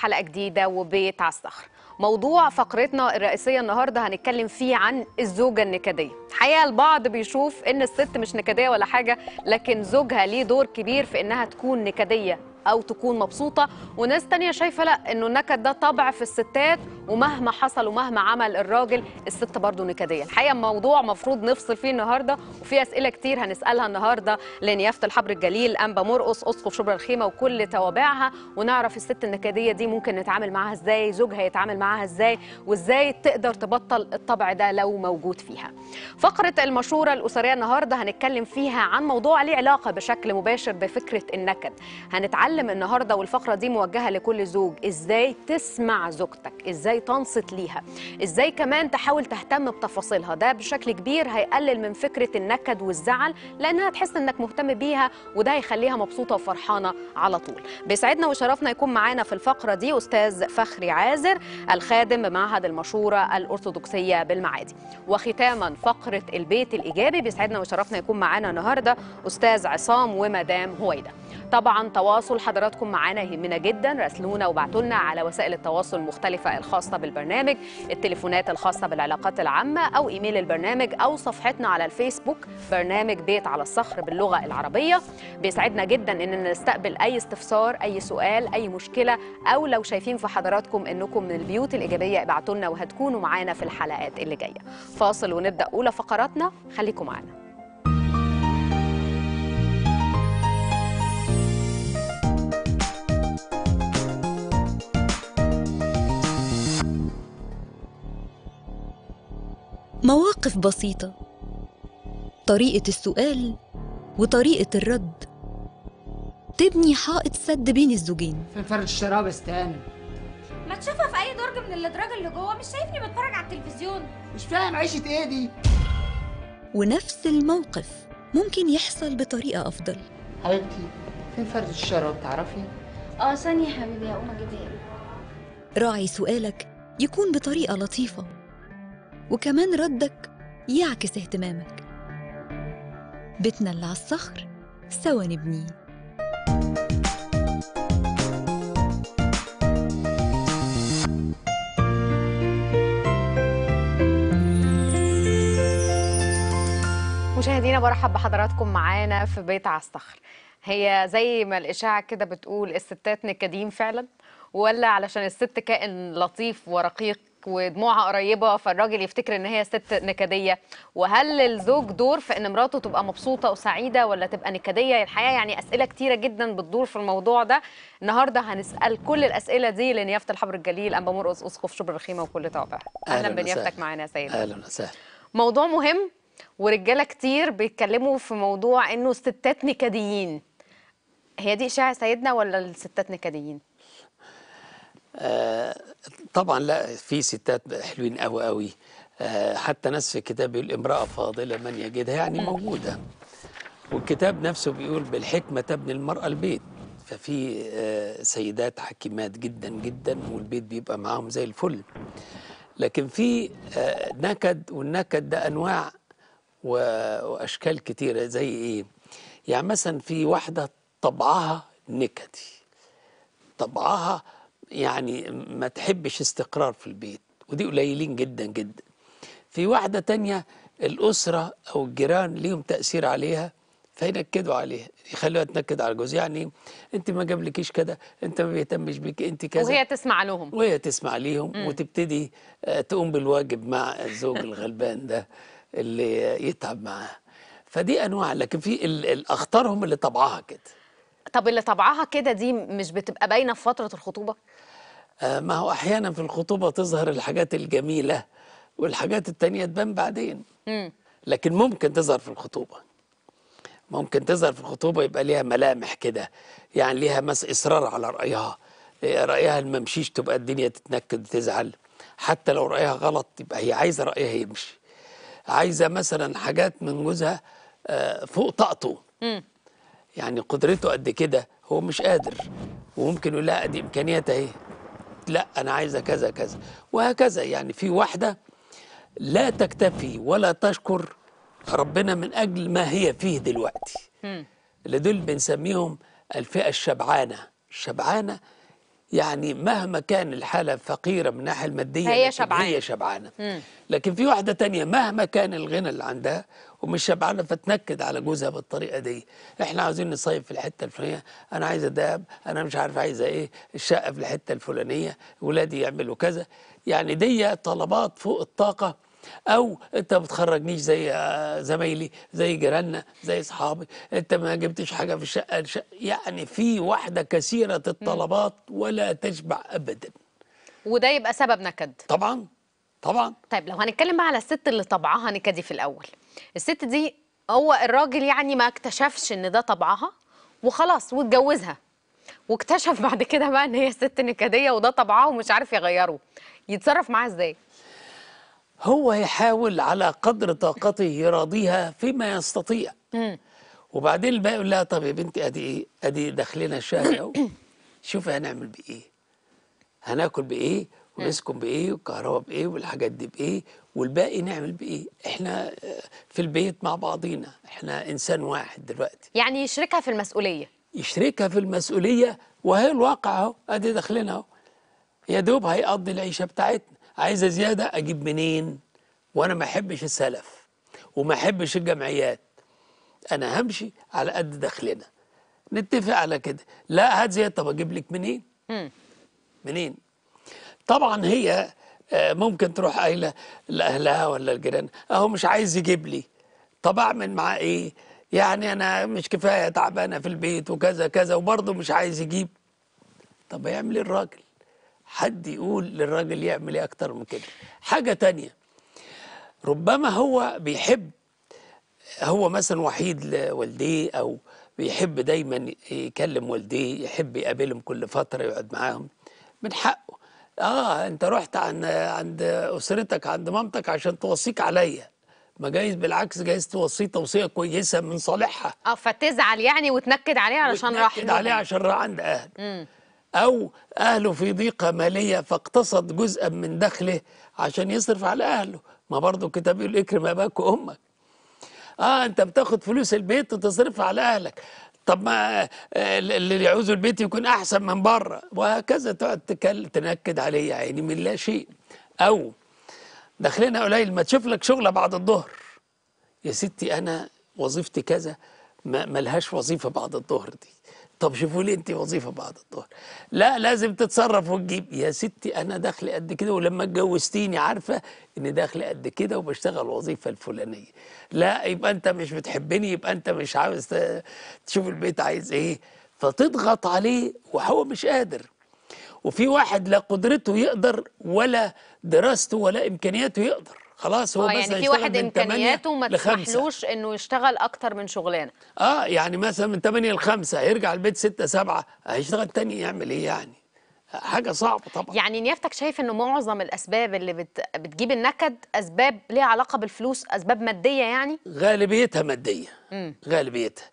وحلقه جديدة وبيت على الصخر. موضوع فقرتنا الرئيسية النهارده هنتكلم فيه عن الزوجة النكدية. الحقيقة البعض بيشوف إن الست مش نكدية ولا حاجة لكن زوجها ليه دور كبير في إنها تكون نكدية أو تكون مبسوطة. وناس تانية شايفة لأ إنه النكد ده طبع في الستات ومهما حصل ومهما عمل الراجل الست برضه نكدية. الحقيقة موضوع مفروض نفصل فيه النهارده وفي أسئلة كتير هنسألها النهارده لنيافه الحبر الجليل أنبا مرقص أسقف شبرا الخيمة وكل توابعها. ونعرف الست النكدية دي ممكن نتعامل معاها إزاي زوجها يتعامل معاها إزاي وإزاي تقدر تبطل الطبع ده لو موجود فيها. فقرة المشورة الأسرية النهارده هنتكلم فيها عن موضوع ليه علاقة بشكل مباشر بفكرة النكد. هنتعلم النهارده والفقرة دي موجهة لكل زوج إزاي تسمع زوجتك إزاي تنصت ليها. إزاي كمان تحاول تهتم بتفاصيلها؟ ده بشكل كبير هيقلل من فكرة النكد والزعل لأنها تحس إنك مهتم بيها وده هيخليها مبسوطة وفرحانة على طول. بيسعدنا وشرفنا يكون معانا في الفقرة دي أستاذ فخري عازر الخادم بمعهد المشوره الأرثوذكسية بالمعادي. وختاما فقرة البيت الإيجابي بيسعدنا وشرفنا يكون معانا النهارده أستاذ عصام ومدام هويده طبعا تواصل حضراتكم معانا يهمنا جدا. راسلونا وابعتوا لنا على وسائل التواصل المختلفة الخاصة بالبرنامج التليفونات الخاصة بالعلاقات العامة أو إيميل البرنامج أو صفحتنا على الفيسبوك برنامج بيت على الصخر باللغة العربية. بيسعدنا جدا ان نستقبل أي استفسار أي سؤال أي مشكلة أو لو شايفين في حضراتكم إنكم من البيوت الإيجابية ابعتوا لنا وهتكونوا معانا في الحلقات اللي جاية. فاصل ونبدأ أولى فقراتنا. خليكم معانا. مواقف بسيطة. طريقة السؤال وطريقة الرد. تبني حائط سد بين الزوجين. فين فرد الشراب استنى ما تشوفها في أي درج من الأدراج اللي جوه؟ مش شايفني بتفرج على التلفزيون. مش فاهم عيشة إيه دي. ونفس الموقف ممكن يحصل بطريقة أفضل. حبيبتي فين فرد الشراب تعرفي؟ آه ثانية يا حبيبي هقوم أجيبها لك. راعي سؤالك يكون بطريقة لطيفة. وكمان ردك يعكس اهتمامك. بيتنا اللي على الصخر سوا نبنيه. مشاهدينا برحب بحضراتكم معانا في بيت على الصخر. هي زي ما الإشاعة كده بتقول الستات نكدين فعلا؟ ولا علشان الست كائن لطيف ورقيق ودموعها قريبة فالراجل يفتكر إن هي ست نكدية. وهل الزوج دور في إن مراته تبقى مبسوطة وسعيدة ولا تبقى نكدية؟ الحقيقة يعني أسئلة كتيرة جدا بتدور في الموضوع ده. النهاردة هنسأل كل الأسئلة دي لنيافة الحبر الجليل أنبا مرقص اسقف شبر الرخيمة وكل توابع أهلا بنيافتك. معانا يا سيدي أهلا وسهلا. موضوع مهم ورجالة كتير بيتكلموا في موضوع إنه الستات نكديين. هي دي إشاعة سيدنا ولا الستات نكديين؟ طبعا لا في ستات حلوين قوي قوي آه حتى ناس في الكتاب بيقول امرأة فاضلة من يجدها يعني موجودة. والكتاب نفسه بيقول بالحكمة تبني المرأة البيت. ففي آه سيدات حكيمات جدا جدا والبيت بيبقى معاهم زي الفل. لكن في آه نكد والنكد ده أنواع و- وأشكال كتيرة. زي إيه؟ يعني مثلا في واحدة طبعها نكدي. طبعها يعني ما تحبش استقرار في البيت ودي قليلين جدا جدا. في واحدة تانية الأسرة أو الجيران ليهم تأثير عليها فينكدوا عليها يخلوها تنكد على جوزها. يعني أنت ما جابلكيش كده أنت ما بيهتمش بيك أنت كذا. وهي تسمع لهم. وهي تسمع ليهم وتبتدي آه، تقوم بالواجب مع الزوج الغلبان ده اللي يتعب معاه. فدي أنواع لكن في ال- الاخطرهم اللي طبعها كده. طب اللي طبعها كده دي مش بتبقى باينة في فترة الخطوبة؟ ما هو أحيانا في الخطوبة تظهر الحاجات الجميلة والحاجات التانية تبان بعدين. لكن ممكن تظهر في الخطوبة. ممكن تظهر في الخطوبة يبقى ليها ملامح كده يعني ليها مس إصرار على رأيها. إيه، رأيها اللي ما مشيش تبقى الدنيا تتنكد وتزعل حتى لو رأيها غلط يبقى هي عايزة رأيها يمشي. عايزة مثلا حاجات من جوزها آه، فوق طاقته. يعني قدرته قد كده هو مش قادر. وممكن يقول لا دي امكانيات اهي لا أنا عايزة كذا كذا. وهكذا يعني في واحدة لا تكتفي ولا تشكر ربنا من أجل ما هي فيه دلوقتي. اللي دول بنسميهم الفئة الشبعانة. شبعانة يعني مهما كان الحالة فقيرة من الناحية المادية فهي لكن شبعانة. هي شبعانه لكن في واحدة تانية مهما كان الغنى اللي عندها ومش شبعانه فتنكد على جوزها بالطريقة دي. إحنا عاوزين نصيف في الحتة الفلانية. أنا عايزه دهب أنا مش عارف عايزة إيه. الشقة في الحتة الفلانية. ولادي يعملوا كذا. يعني دي طلبات فوق الطاقة. أو أنت ما بتخرجنيش زي آه، زمايلي زي جيراننا زي أصحابي. أنت ما جبتش حاجة في الشقة. يعني في واحدة كثيرة الطلبات ولا تشبع ابدا. وده يبقى سبب نكد. طبعا. طبعا. طيب لو هنتكلم بقى على الست اللي طبعها نكدي في الأول. الست دي هو الراجل يعني ما اكتشفش إن ده طبعها وخلاص واتجوزها. واكتشف بعد كده بقى إن هي ست نكدية وده طبعها ومش عارف يغيره. يتصرف معاها إزاي؟ هو يحاول على قدر طاقته يراضيها فيما يستطيع. وبعدين الباقي يقول لها طب يا بنتي أدي إيه؟ أدي دخلنا الشهر أهو. شوفي هنعمل بإيه. هناكل بإيه؟ ونسكن بإيه والكهرباء بإيه والحاجات دي بإيه والباقي نعمل بإيه. إحنا آه، في البيت مع بعضينا. إحنا إنسان واحد دلوقتي. يعني يشركها في المسؤولية. يشركها في المسؤولية وهي الواقع أهو. أدي داخلنا أهو. يا دوب هيقضي العيشة بتاعتنا. عايزة زيادة أجيب منين؟ وأنا ما أحبش السلف وما أحبش الجمعيات. أنا همشي على قد دخلنا. نتفق على كده. لا هات زيادة. طب أجيب لك منين؟ منين؟ طبعا هي آه، ممكن تروح قايله لأهلها ولا الجيران أهو مش عايز يجيب لي. طب أعمل معاه إيه؟ يعني أنا مش كفاية تعبانة في البيت وكذا كذا وبرضه مش عايز يجيب. طب يعمل إيه الراجل؟ حد يقول للراجل يعمل إيه أكتر من كده. حاجة تانية ربما هو بيحب هو مثلا وحيد لوالديه أو بيحب دايما يكلم والديه يحب يقابلهم كل فترة يقعد معاهم. من حقه آه أنت رحت عن عند أسرتك عند مامتك عشان توصيك عليا. ما جايز بالعكس جايز توصيه توصيه كويسة من صالحها. آه فتزعل يعني وتنكد عليه علشان راح وتنكد عليه عشان راح عند أهله. أو أهله في ضيقة مالية فاقتصد جزءا من دخله عشان يصرف على أهله. ما برضه الكتاب يقول اكرم أباك وأمك. آه أنت بتاخد فلوس البيت وتصرفها على أهلك. طب ما آه، اللي يعوزوا البيت يكون أحسن من بره. وهكذا تقعد تنكد عليه يا عيني من لا شيء. أو دخلنا قليل ما تشوف لك شغلة بعد الظهر يا ستي أنا وظيفتي كذا ما ملهاش وظيفة بعد الظهر دي. طب شوفوا لي انت وظيفة بعد الظهر. لا لازم تتصرف وتجيب. يا ستي أنا دخلي قد كده ولما اتجوزتيني عارفة ان دخلي قد كده وبشتغل الوظيفه الفلانية. لا يبقى أنت مش بتحبني يبقى أنت مش عاوز تشوف البيت عايز إيه. فتضغط عليه وهو مش قادر. وفي واحد لا قدرته يقدر ولا دراسته ولا إمكانياته يقدر. خلاص هو آه مثلا يعني في واحد من 8 إمكانياته ما. تسمحلوش إنه يشتغل أكتر من شغلانة. آه يعني مثلا من 8 ل 5 هيرجع البيت 6 7 هيشتغل تاني يعمل إيه يعني؟ حاجة صعبة طبعا. يعني نيافتك شايف إنه معظم الأسباب اللي بت... بتجيب النكد أسباب ليها علاقة بالفلوس أسباب مادية يعني؟ غالبيتها مادية. غالبيتها.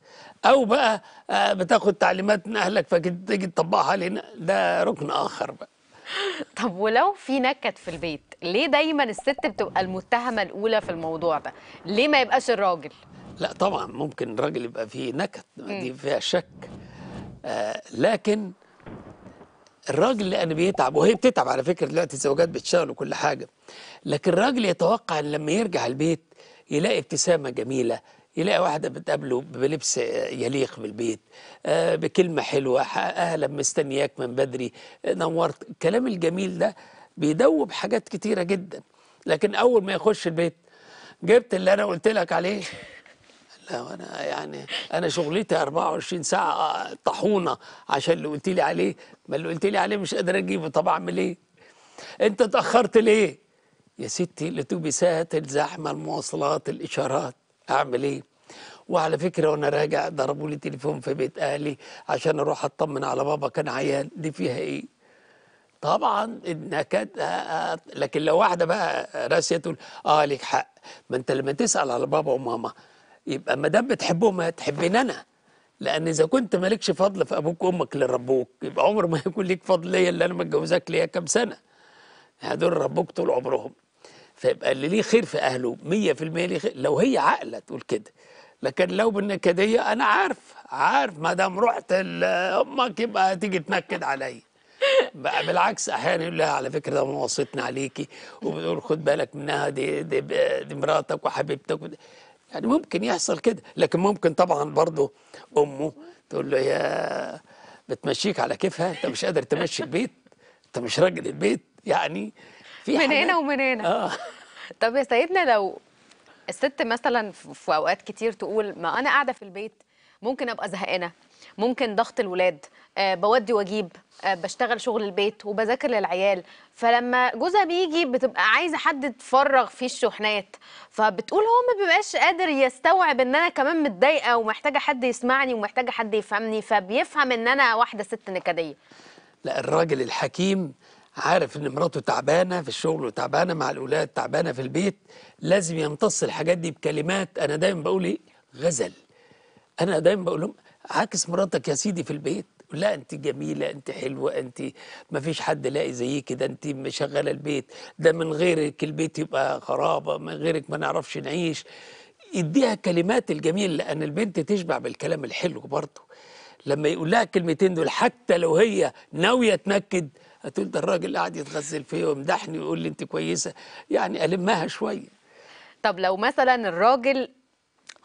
أو بقى آه بتاخد تعليمات من أهلك فتيجي تطبقها علينا. ده ركن آخر بقى. طب ولو في نكد في البيت ليه دايما الست بتبقى المتهمة الأولى في الموضوع ده؟ ليه ما يبقاش الراجل؟ لا طبعا ممكن الراجل يبقى فيه نكد دي فيها شك. آه لكن الراجل لأنه بيتعب وهي بتتعب على فكرة دلوقتي الزوجات بتشتغل وكل حاجة. لكن الراجل يتوقع إن لما يرجع البيت يلاقي ابتسامة جميلة يلاقي واحدة بتقابله بلبس يليق بالبيت آه، بكلمة حلوة أهلا مستنياك من بدري نورت. الكلام الجميل ده بيدوب حاجات كتيرة جدا. لكن أول ما يخش البيت جبت اللي أنا قلت لك عليه. لا أنا يعني أنا شغلتي 24 ساعة طحونه عشان اللي قلت لي عليه. ما اللي قلت لي عليه مش قادر أجيبه طب أعمل إيه؟ أنت اتأخرت ليه؟ يا ستي الاتوبيسات الزحمة المواصلات الإشارات. أعمل إيه؟ وعلى فكرة وأنا راجع ضربوا لي تليفون في بيت أهلي عشان أروح أطمن على بابا كان عيان. دي فيها إيه؟ طبعا النكد آه، آه، لكن لو واحدة بقى راسية تقول آه ليك حق. ما أنت لما تسأل على بابا وماما يبقى ما دام بتحبهم هتحبني أنا. لأن إذا كنت مالكش فضل في أبوك وأمك اللي ربوك يبقى عمر ما يكون ليك فضل ليا اللي أنا متجوزاك ليا كام سنة. يعني دول ربوك طول عمرهم. فيبقى اللي ليه خير في أهله 100% ليه خير. لو هي عاقلة تقول كده. لكن لو بالنكدية أنا عارف عارف. ما دام رحت أمك يبقى هتيجي تنكد عليا. بالعكس أحيانا يقول لها على فكرة ده وصيتنا عليكي وبتقول خد بالك منها دي دي, دي مراتك وحبيبتك. يعني ممكن يحصل كده لكن ممكن طبعا برضه أمه تقول له يا بتمشيك على كيفها؟ أنت مش قادر تمشي البيت أنت مش راجل البيت. يعني في من هنا ومن هنا. آه. طب يا سيدنا لو الست مثلا في أوقات كتير تقول ما أنا قاعدة في البيت ممكن أبقى زهقانة ممكن ضغط الولاد آه بودي واجيب آه بشتغل شغل البيت وبذاكر للعيال. فلما جوزها بيجي بتبقى عايزة حد تفرغ فيه الشحنات. فبتقول هو ما بيبقاش قادر يستوعب إن أنا كمان متضايقة ومحتاجة حد يسمعني ومحتاجة حد يفهمني فبيفهم إن أنا واحدة ست نكدية. لا الراجل الحكيم عارف إن مراته تعبانة في الشغل وتعبانة مع الأولاد تعبانة في البيت لازم يمتص الحاجات دي بكلمات. أنا دايما بقول إيه؟ غزل. أنا دايما بقول لهم عاكس مراتك يا سيدي في البيت. لا انت جميلة انت حلوة انت ما فيش حد لاقي زيك ده انت مشغلة البيت. ده من غيرك البيت يبقى خرابة من غيرك ما نعرفش نعيش. اديها كلمات الجميل لأن البنت تشبع بالكلام الحلو برضه. لما يقول لها الكلمتين دول حتى لو هي ناوية تنكد هتقول ده الراجل قاعد يتغزل فيا ويمدحني ويقول لي انت كويسة. يعني ألمها شوية. طب لو مثلا الراجل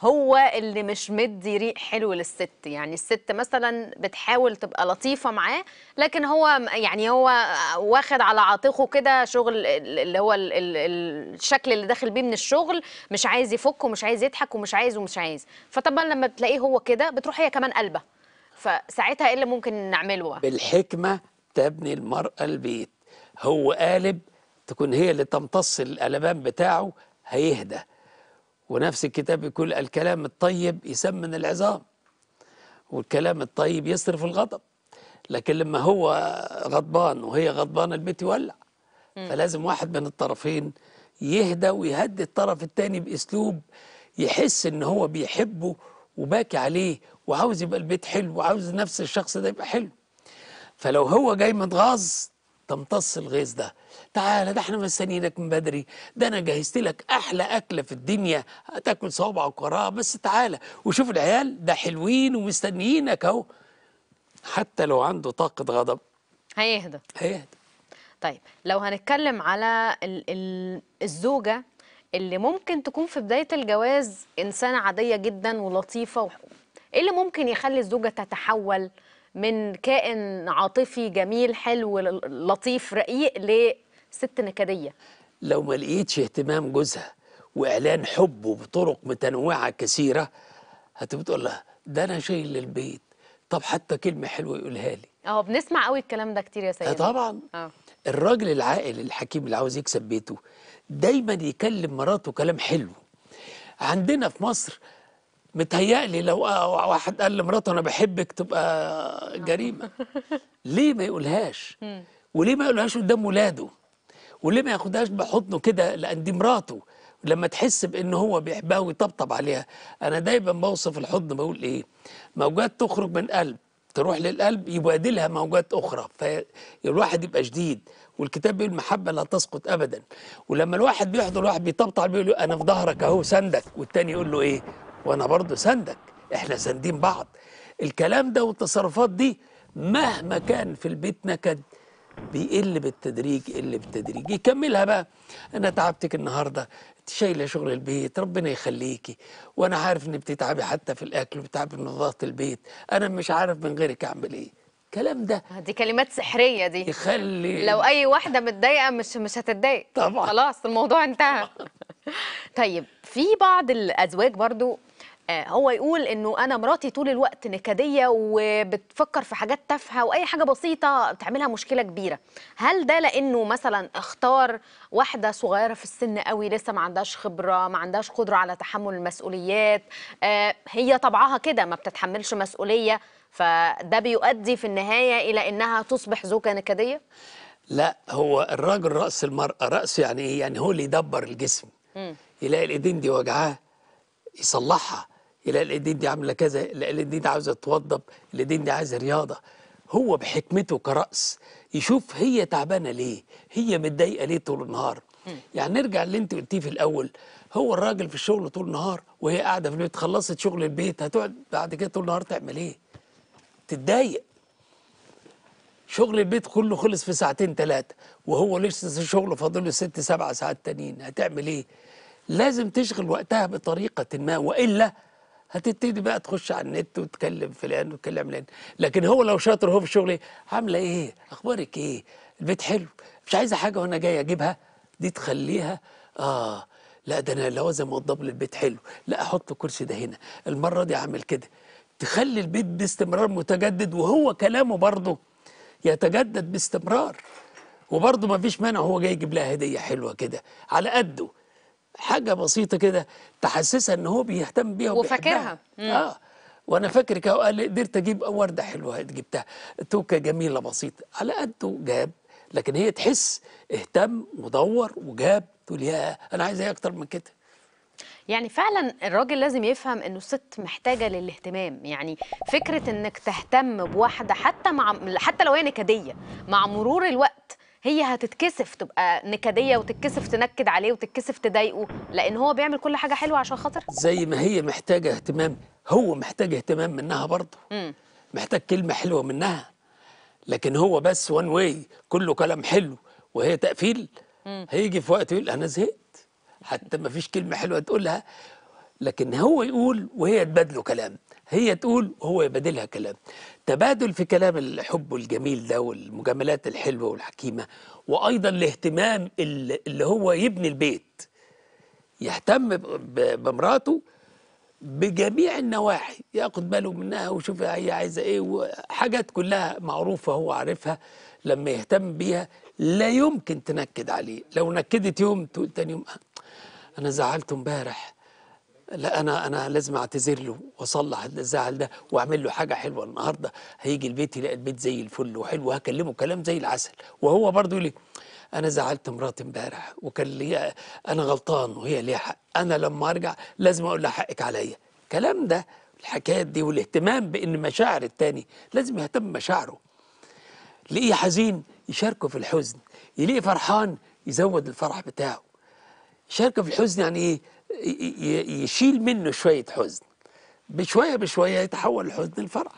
هو اللي مش مدي ريق حلو للست. يعني الست مثلا بتحاول تبقى لطيفة معاه لكن هو يعني هو واخد على عاتقه كده شغل ال- اللي هو ال- ال- ال- الشكل اللي داخل بيه من الشغل مش عايز يفك ومش عايز يضحك ومش عايز ومش عايز. فطبعا لما بتلاقيه هو كده بتروح هي كمان قلبة. فساعتها إيه اللي ممكن نعمله؟ بقى؟ بالحكمة تبني المرأة البيت. هو قالب تكون هي اللي تمتص القلبان بتاعه هيهدى. ونفس الكتاب يقول الكلام الطيب يسمن العظام والكلام الطيب يصرف الغضب. لكن لما هو غضبان وهي غضبانة البيت يولع فلازم واحد من الطرفين يهدى ويهدي الطرف التاني بأسلوب يحس إن هو بيحبه وباكي عليه وعاوز يبقى البيت حلو وعاوز نفس الشخص ده يبقى حلو. فلو هو جاي متغاظ تمتص الغيظ ده. تعالى ده إحنا مستنيينك من بدري. ده أنا جهزت لك أحلى اكله في الدنيا. هتاكل صوابعك وراها بس تعالى وشوف العيال ده حلوين ومستنيينك اهو. حتى لو عنده طاقة غضب. هيهدى. هيهدى. طيب لو هنتكلم على ال ال الزوجة اللي ممكن تكون في بداية الجواز إنسانة عادية جدا ولطيفة وح... إيه اللي ممكن يخلي الزوجة تتحول من كائن عاطفي جميل حلو لطيف رقيق لست نكدية. لو ما لقيتش اهتمام جوزها وإعلان حبه بطرق متنوعة كثيرة هتبقى تقول لها ده أنا شايل البيت طب حتى كلمة حلوة يقولها لي. آه بنسمع قوي الكلام ده كتير يا آه سيدي. طبعا. آه. الراجل العاقل الحكيم اللي عاوز يكسب بيته دايما يكلم مراته كلام حلو. عندنا في مصر متهيألي لو واحد قال لمراته أنا بحبك تبقى جريمة. ليه ما يقولهاش؟ وليه ما يقولهاش قدام ولاده؟ وليه ما ياخدهاش بحضنه كده؟ لأن دي مراته. لما تحس بإن هو بيحبها ويطبطب عليها. أنا دايما بوصف الحضن بقول إيه؟ موجات تخرج من قلب. تروح للقلب يبادلها موجات أخرى. فالواحد يبقى شديد. والكتاب بيقول المحبه لا تسقط ابدا. ولما الواحد بيحضر واحد بيطبطب بيقول له أنا في ظهرك أهو سندك. والتاني يقول له إيه؟ وأنا برضه سندك. إحنا ساندين بعض. الكلام ده والتصرفات دي مهما كان في البيت نكد. بيقل بالتدريج يقل بالتدريج. يكملها بقى. أنا تعبتك النهارده. شايله شغل البيت. ربنا يخليكي. وأنا عارف ان بتتعبي حتى في الأكل وبتتعبي من ضغط البيت. أنا مش عارف من غيرك أعمل إيه. الكلام ده دي كلمات سحرية دي. يخلي لو أي واحدة متضايقة مش مش هتتضايق. طبعاً. خلاص الموضوع انتهى. طيب في بعض الأزواج برضو هو يقول إنه أنا مراتي طول الوقت نكدية وبتفكر في حاجات تافهة وأي حاجة بسيطة تعملها مشكلة كبيرة. هل ده لأنه مثلا اختار واحدة صغيرة في السن قوي لسه ما عندهاش خبرة ما عندهاش قدرة على تحمل المسؤوليات آه، هي طبعها كده ما بتتحملش مسؤولية فده بيؤدي في النهاية إلى إنها تصبح زوجة نكدية؟ لا هو الراجل رأس المرأة رأس يعني إيه؟ يعني هو اللي يدبر الجسم. يلاقي الإيدين دي وجعاه يصلحها. يلاقي الايدين دي عاملة كذا الايدين دي عاوزة توضب الايدين دي عايزه رياضة. هو بحكمته كرأس يشوف هي تعبانة ليه هي متضايقة ليه طول النهار. يعني نرجع اللي انت قلتيه في الأول هو الراجل في الشغل طول النهار وهي قاعدة في البيت خلصت شغل البيت هتقعد بعد كده طول النهار تعمل إيه؟ تتضايق. شغل البيت كله خلص في ساعتين ثلاثة وهو لسه شغله فاضل له ست سبع ساعات تانيين هتعمل إيه؟ لازم تشغل وقتها بطريقة ما وإلا هتبتدي بقى تخش على النت وتكلم فلان وتكلم فلان لكن هو لو شاطر هو في الشغل؟ عاملة إيه؟ أخبارك إيه؟ البيت حلو. مش عايزة حاجة وأنا جاي أجيبها؟ دي تخليها؟ آه. لا ده أنا لازم أوضب لي البيت حلو. لا أحط الكرسي ده هنا. المرة دي أعمل كده. تخلي البيت باستمرار متجدد وهو كلامه برضه يتجدد باستمرار. وبرضه ما فيش مانع هو جاي يجيب لها هدية حلوة كده. على قده. حاجة بسيطة كده تحسسها إن هو بيهتم بيها وفاكرها. آه. وأنا فاكر كده قال لي قدرت أجيب وردة حلوة جبتها. توكة جميلة بسيطة. على قده جاب لكن هي تحس اهتم ودور وجاب تقول يا أنا عايز إيه أكتر من كده. يعني فعلا الراجل لازم يفهم إنه الست محتاجة للاهتمام. يعني فكرة إنك تهتم بواحدة حتى مع حتى لو هي نكدية مع مرور الوقت هي هتتكسف تبقى نكدية وتتكسف تنكد عليه وتتكسف تضايقه لأن هو بيعمل كل حاجة حلوة عشان خاطر؟ زي ما هي محتاجة اهتمام هو محتاج اهتمام منها برضه. محتاج كلمة حلوة منها. لكن هو بس وان واي كله كلام حلو وهي تقفيل. هيجي في وقت يقول أنا زهقت. حتى ما فيش كلمة حلوة تقولها. لكن هو يقول وهي تبادله كلام. هي تقول وهو يبادلها كلام. تبادل في كلام الحب الجميل ده والمجاملات الحلوة والحكيمة وأيضا الاهتمام اللي هو يبني البيت يهتم بمراته بجميع النواحي ياخد باله منها ويشوف هي عايزة إيه وحاجات كلها معروفة هو عارفها لما يهتم بيها لا يمكن تنكد عليه. لو نكدت يوم تقول تاني يوم أنا زعلته امبارح. لا أنا أنا لازم أعتذر له وأصلح الزعل ده وأعمل له حاجة حلوة النهارده. هيجي البيت يلاقي البيت زي الفل وحلو وهكلمه كلام زي العسل. وهو برضه لي أنا زعلت مراتي امبارح وكان لي أنا غلطان وهي ليها حق. أنا لما أرجع لازم أقول لها حقك عليا. الكلام ده الحكايات دي والاهتمام بإن مشاعر التاني لازم يهتم بمشاعره. لقيه حزين؟ يشاركه في الحزن. يلاقيه فرحان؟ يزود الفرح بتاعه. يشاركه في الحزن يعني إيه؟ يشيل منه شوية حزن. بشوية بشوية يتحول الحزن لفرح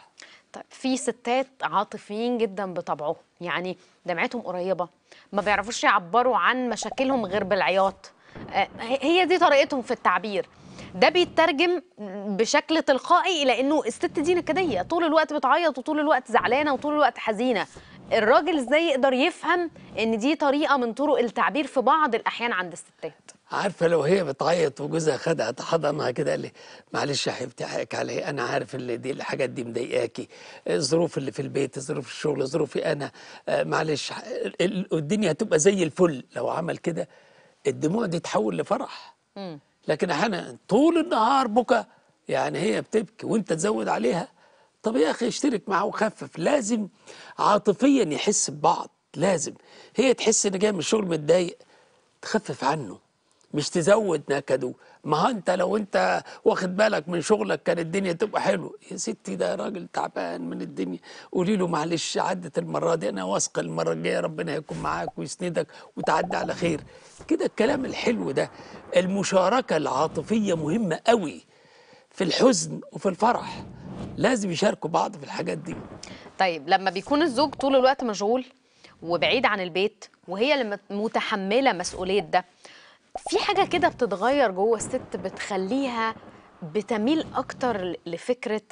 طيب في ستات عاطفيين جدا بطبعهم يعني دمعتهم قريبة ما بيعرفوش يعبروا عن مشاكلهم غير بالعياط. آه، هي دي طريقتهم في التعبير. ده بيترجم بشكل تلقائي إلى إنه الست دي نكدية طول الوقت بتعيط وطول الوقت زعلانة وطول الوقت حزينة. الراجل إزاي يقدر يفهم إن دي طريقة من طرق التعبير في بعض الأحيان عند الستات؟ عارفة لو هي بتعيط وجوزها خدها حضنها كده قال لي معلش يا حبيبتي حقك علي أنا عارف اللي دي الحاجات دي مضايقاكي. الظروف اللي في البيت ظروف الشغل ظروفي أنا آه، معلش ال- ال- الدنيا هتبقى زي الفل. لو عمل كده الدموع دي تحول لفرح. لكن أحيانا طول النهار بكى يعني هي بتبكي وأنت تزود عليها. طب يا أخي اشترك معاه وخفف. لازم عاطفيا يحس ببعض لازم. هي تحس إن جاية من الشغل متضايق تخفف عنه. مش تزود نكده ما انت لو انت واخد بالك من شغلك كان الدنيا تبقى حلوة. يا ستي ده راجل تعبان من الدنيا. قولي له معلش عدت المرة دي أنا واثقة المرة الجاية ربنا هيكون معاك ويسندك وتعدي على خير. كده الكلام الحلو ده. المشاركة العاطفية مهمة قوي في الحزن وفي الفرح. لازم يشاركوا بعض في الحاجات دي. طيب لما بيكون الزوج طول الوقت مشغول وبعيد عن البيت وهي اللي مت- متحملة مسؤولية ده في حاجة كده بتتغير جوه الست بتخليها بتميل أكتر لفكرة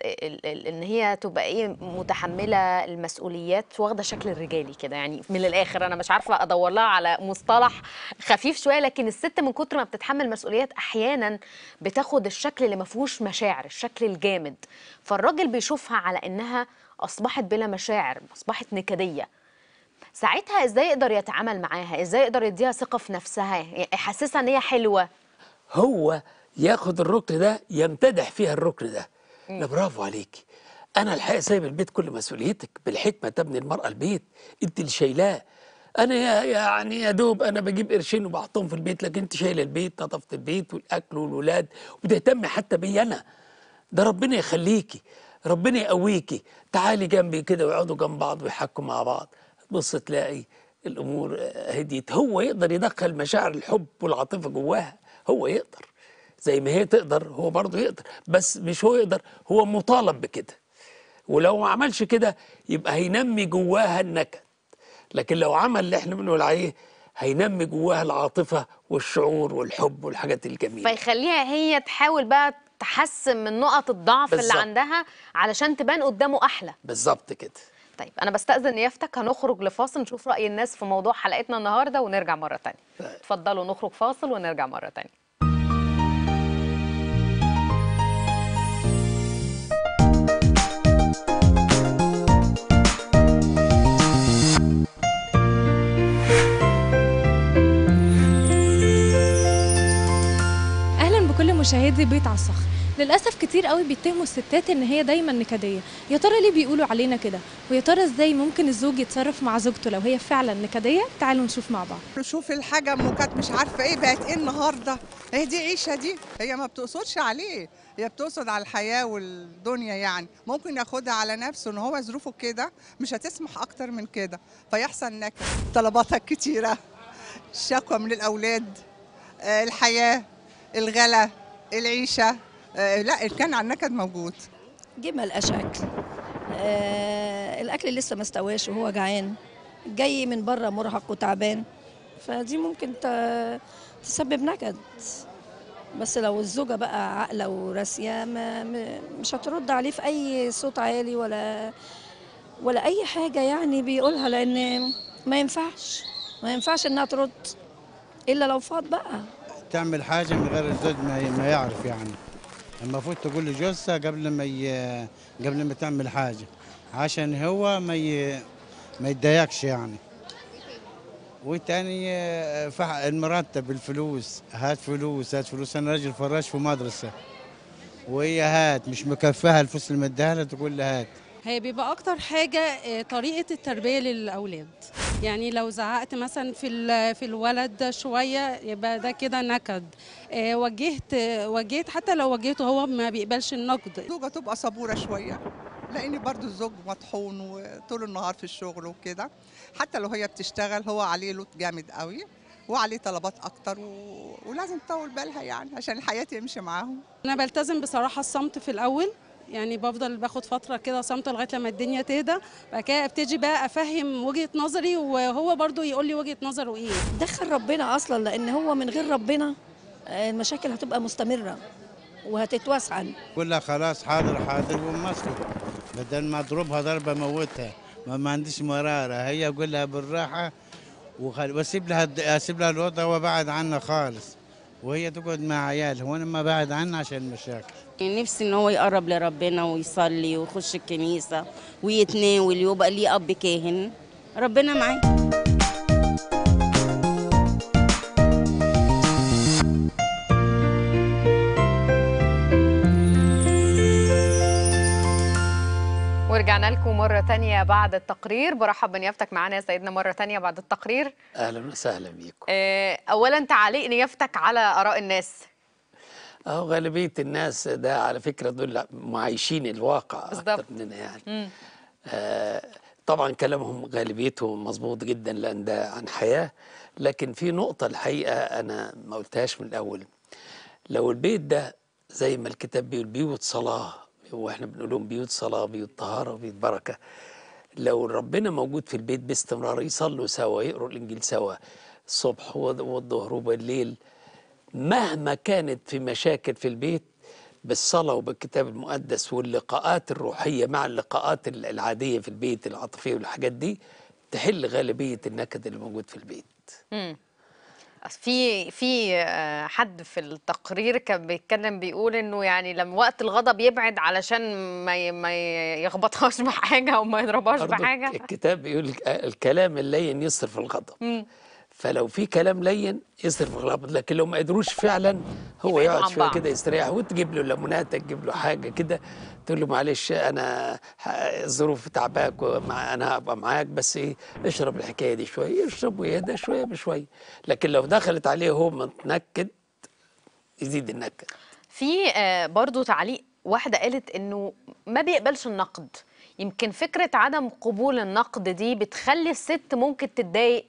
إن هي تبقى إيه متحملة المسؤوليات واخدة شكل الرجالي كده يعني من الآخر أنا مش عارفة أدور لها على مصطلح خفيف شوية لكن الست من كتر ما بتتحمل مسؤوليات أحيانا بتاخد الشكل اللي ما فيهوش مشاعر الشكل الجامد. فالراجل بيشوفها على إنها أصبحت بلا مشاعر أصبحت نكدية. ساعتها إزاي يقدر يتعامل معاها؟ إزاي يقدر يديها ثقة في نفسها؟ يحسسها إن هي حلوة؟ هو ياخد الركن ده يمتدح فيها الركن ده. لا برافو عليكي أنا الحقيقة سايب البيت كل مسؤوليتك بالحكمة تبني المرأة البيت. أنت اللي شايلاه. أنا يا يعني يا دوب أنا بجيب قرشين وبحطهم في البيت لكن أنت شايله البيت نظفت البيت والأكل والولاد وبتهتمي حتى بي أنا. ده ربنا يخليكي ربنا يقويكي. تعالي جنبي كده ويقعدوا جنب بعض ويحكوا مع بعض. بص تلاقي الأمور هديت. هو يقدر يدخل مشاعر الحب والعاطفة جواها هو يقدر. زي ما هي تقدر هو برضه يقدر. بس مش هو يقدر هو مطالب بكده. ولو ما عملش كده يبقى هينمي جواها النكد. لكن لو عمل اللي إحنا بنقول عليه هينمي جواها العاطفة والشعور والحب والحاجات الجميلة. فيخليها هي تحاول بقى تحسن من نقط الضعف اللي بالظبط. عندها علشان تبان قدامه أحلى. بالظبط كده. طيب أنا بستأذن نيافتك هنخرج لفاصل نشوف رأي الناس في موضوع حلقتنا النهارده ونرجع مرة تانية. اتفضلوا نخرج فاصل ونرجع مرة تانية. أهلا بكل مشاهدي بيت على الصخر للأسف كتير قوي بيتهموا الستات إن هي دايما نكدية. يا ترى ليه بيقولوا علينا كده؟ ويا ترى إزاي ممكن الزوج يتصرف مع زوجته لو هي فعلا نكدية؟ تعالوا نشوف مع بعض. شوف الحاجة أم كانت مش عارفة إيه بقت إيه النهاردة. هي دي عيشة دي؟ هي ما بتقصدش عليه. هي بتقصد على الحياة والدنيا يعني. ممكن ياخدها على نفسه إن هو ظروفه كده مش هتسمح أكتر من كده. فيحصل نكد. طلباتها كتيرة. الشكوى من الأولاد. آه، الحياة الغلا العيشة. آه، لا كان على النكد موجود. جه ما لقاش اكل آه الأكل لسه ما استواش وهو جعان جاي من بره مرهق وتعبان. فدي ممكن تسبب نكد. بس لو الزوجة بقى عاقلة وراسية ما م- مش هترد عليه في أي صوت عالي ولا ولا أي حاجة يعني بيقولها لأن ما ينفعش. ما ينفعش إنها ترد إلا لو فاض بقى. تعمل حاجة من غير الزوج ما يعرف يعني. المفروض تقول لجوزها قبل ما ي... قبل ما تعمل حاجة عشان هو ما ي... ما يتضايقش يعني. فح- المرتب الفلوس هات فلوس هات فلوس أنا راجل فراش في مدرسة. وهي هات مش مكفاها الفلوس اللي مديها لها تقول لها هات. هي بيبقى أكتر حاجة آه، طريقة التربية للأولاد. يعني لو زعقت مثلا في في الولد شوية يبقى ده كده نكد. آه، وجهت وجهت حتى لو وجهته هو ما بيقبلش النقد. الزوجة تبقى صبورة شوية لأن برضو الزوج مطحون وطول النهار في الشغل وكده. حتى لو هي بتشتغل هو عليه لود جامد قوي وعليه طلبات أكتر و... ولازم تطول بالها يعني عشان الحياة تمشي معاهم. أنا بلتزم بصراحة الصمت في الأول. يعني بفضل باخد فترة كده صمت لغاية لما الدنيا تهدى. بعد كده أبتدي بقى أفهم وجهة نظري وهو برضو يقول لي وجهة نظره إيه. دخل ربنا أصلا لأن هو من غير ربنا آه، المشاكل هتبقى مستمرة وهتتوسعن قول لها خلاص حاضر حاضر ومسكت. بدل ما أضربها ضربة موتها. ما, ما عنديش مرارة. هي أقول لها بالراحة وخل... وأسيب لها الد- أسيب لها الوضع وأبعد عنها خالص. وهي تقعد مع عيالها وأنا ما بعد عنها عشان المشاكل نفسي ان هو يقرب لربنا ويصلي ويخش الكنيسة ويتناول ويبقى ليه أب كاهن. ربنا معاه. ورجعنا لكم مرة تانية بعد التقرير. برحب بنيافتك معانا يا سيدنا مرة تانية بعد التقرير. أهلا وسهلا بيكم. آه، أولا تعليق نيافتك على آراء الناس. أهو غالبية الناس ده على فكرة دول معايشين الواقع. أكتر مننا يعني. آه طبعا كلامهم غالبيته مظبوط جدا لأن ده عن حياة. لكن في نقطة الحقيقة أنا ما قلتهاش من الأول. لو البيت ده زي ما الكتاب بيقول بيوت صلاة وإحنا بنقول لهم بيوت صلاة بيوت طهارة بيوت بركة. لو ربنا موجود في البيت باستمرار يصلوا سوا يقروا الإنجيل سوا الصبح والظهر وبالليل مهما كانت في مشاكل في البيت بالصلاة وبالكتاب المقدس واللقاءات الروحية مع اللقاءات العادية في البيت العاطفية والحاجات دي تحل غالبية النكد اللي موجود في البيت. في في آه، حد في التقرير كان بيتكلم بيقول إنه يعني لما وقت الغضب يبعد علشان ما ما يخبطهاش بحاجة أو ما يضربهاش بحاجة الكتاب بيقول الك- الكلام اللين يصرف الغضب. فلو في كلام لين يصرف الغضب لكن لو ما قدروش فعلا هو يقعد شوية. كده يستريح. وتجيب له ليمونات تجيب له حاجة كده تقول له معلش أنا الظروف تعباك أنا هبقى معاك بس إيه اشرب الحكاية دي شوية. يشرب ويهدى شوية بشوية. لكن لو دخلت عليه هو متنكد يزيد النكد. في آه، برضو تعليق. واحدة قالت إنه ما بيقبلش النقد. يمكن فكرة عدم قبول النقد دي بتخلي الست ممكن تتضايق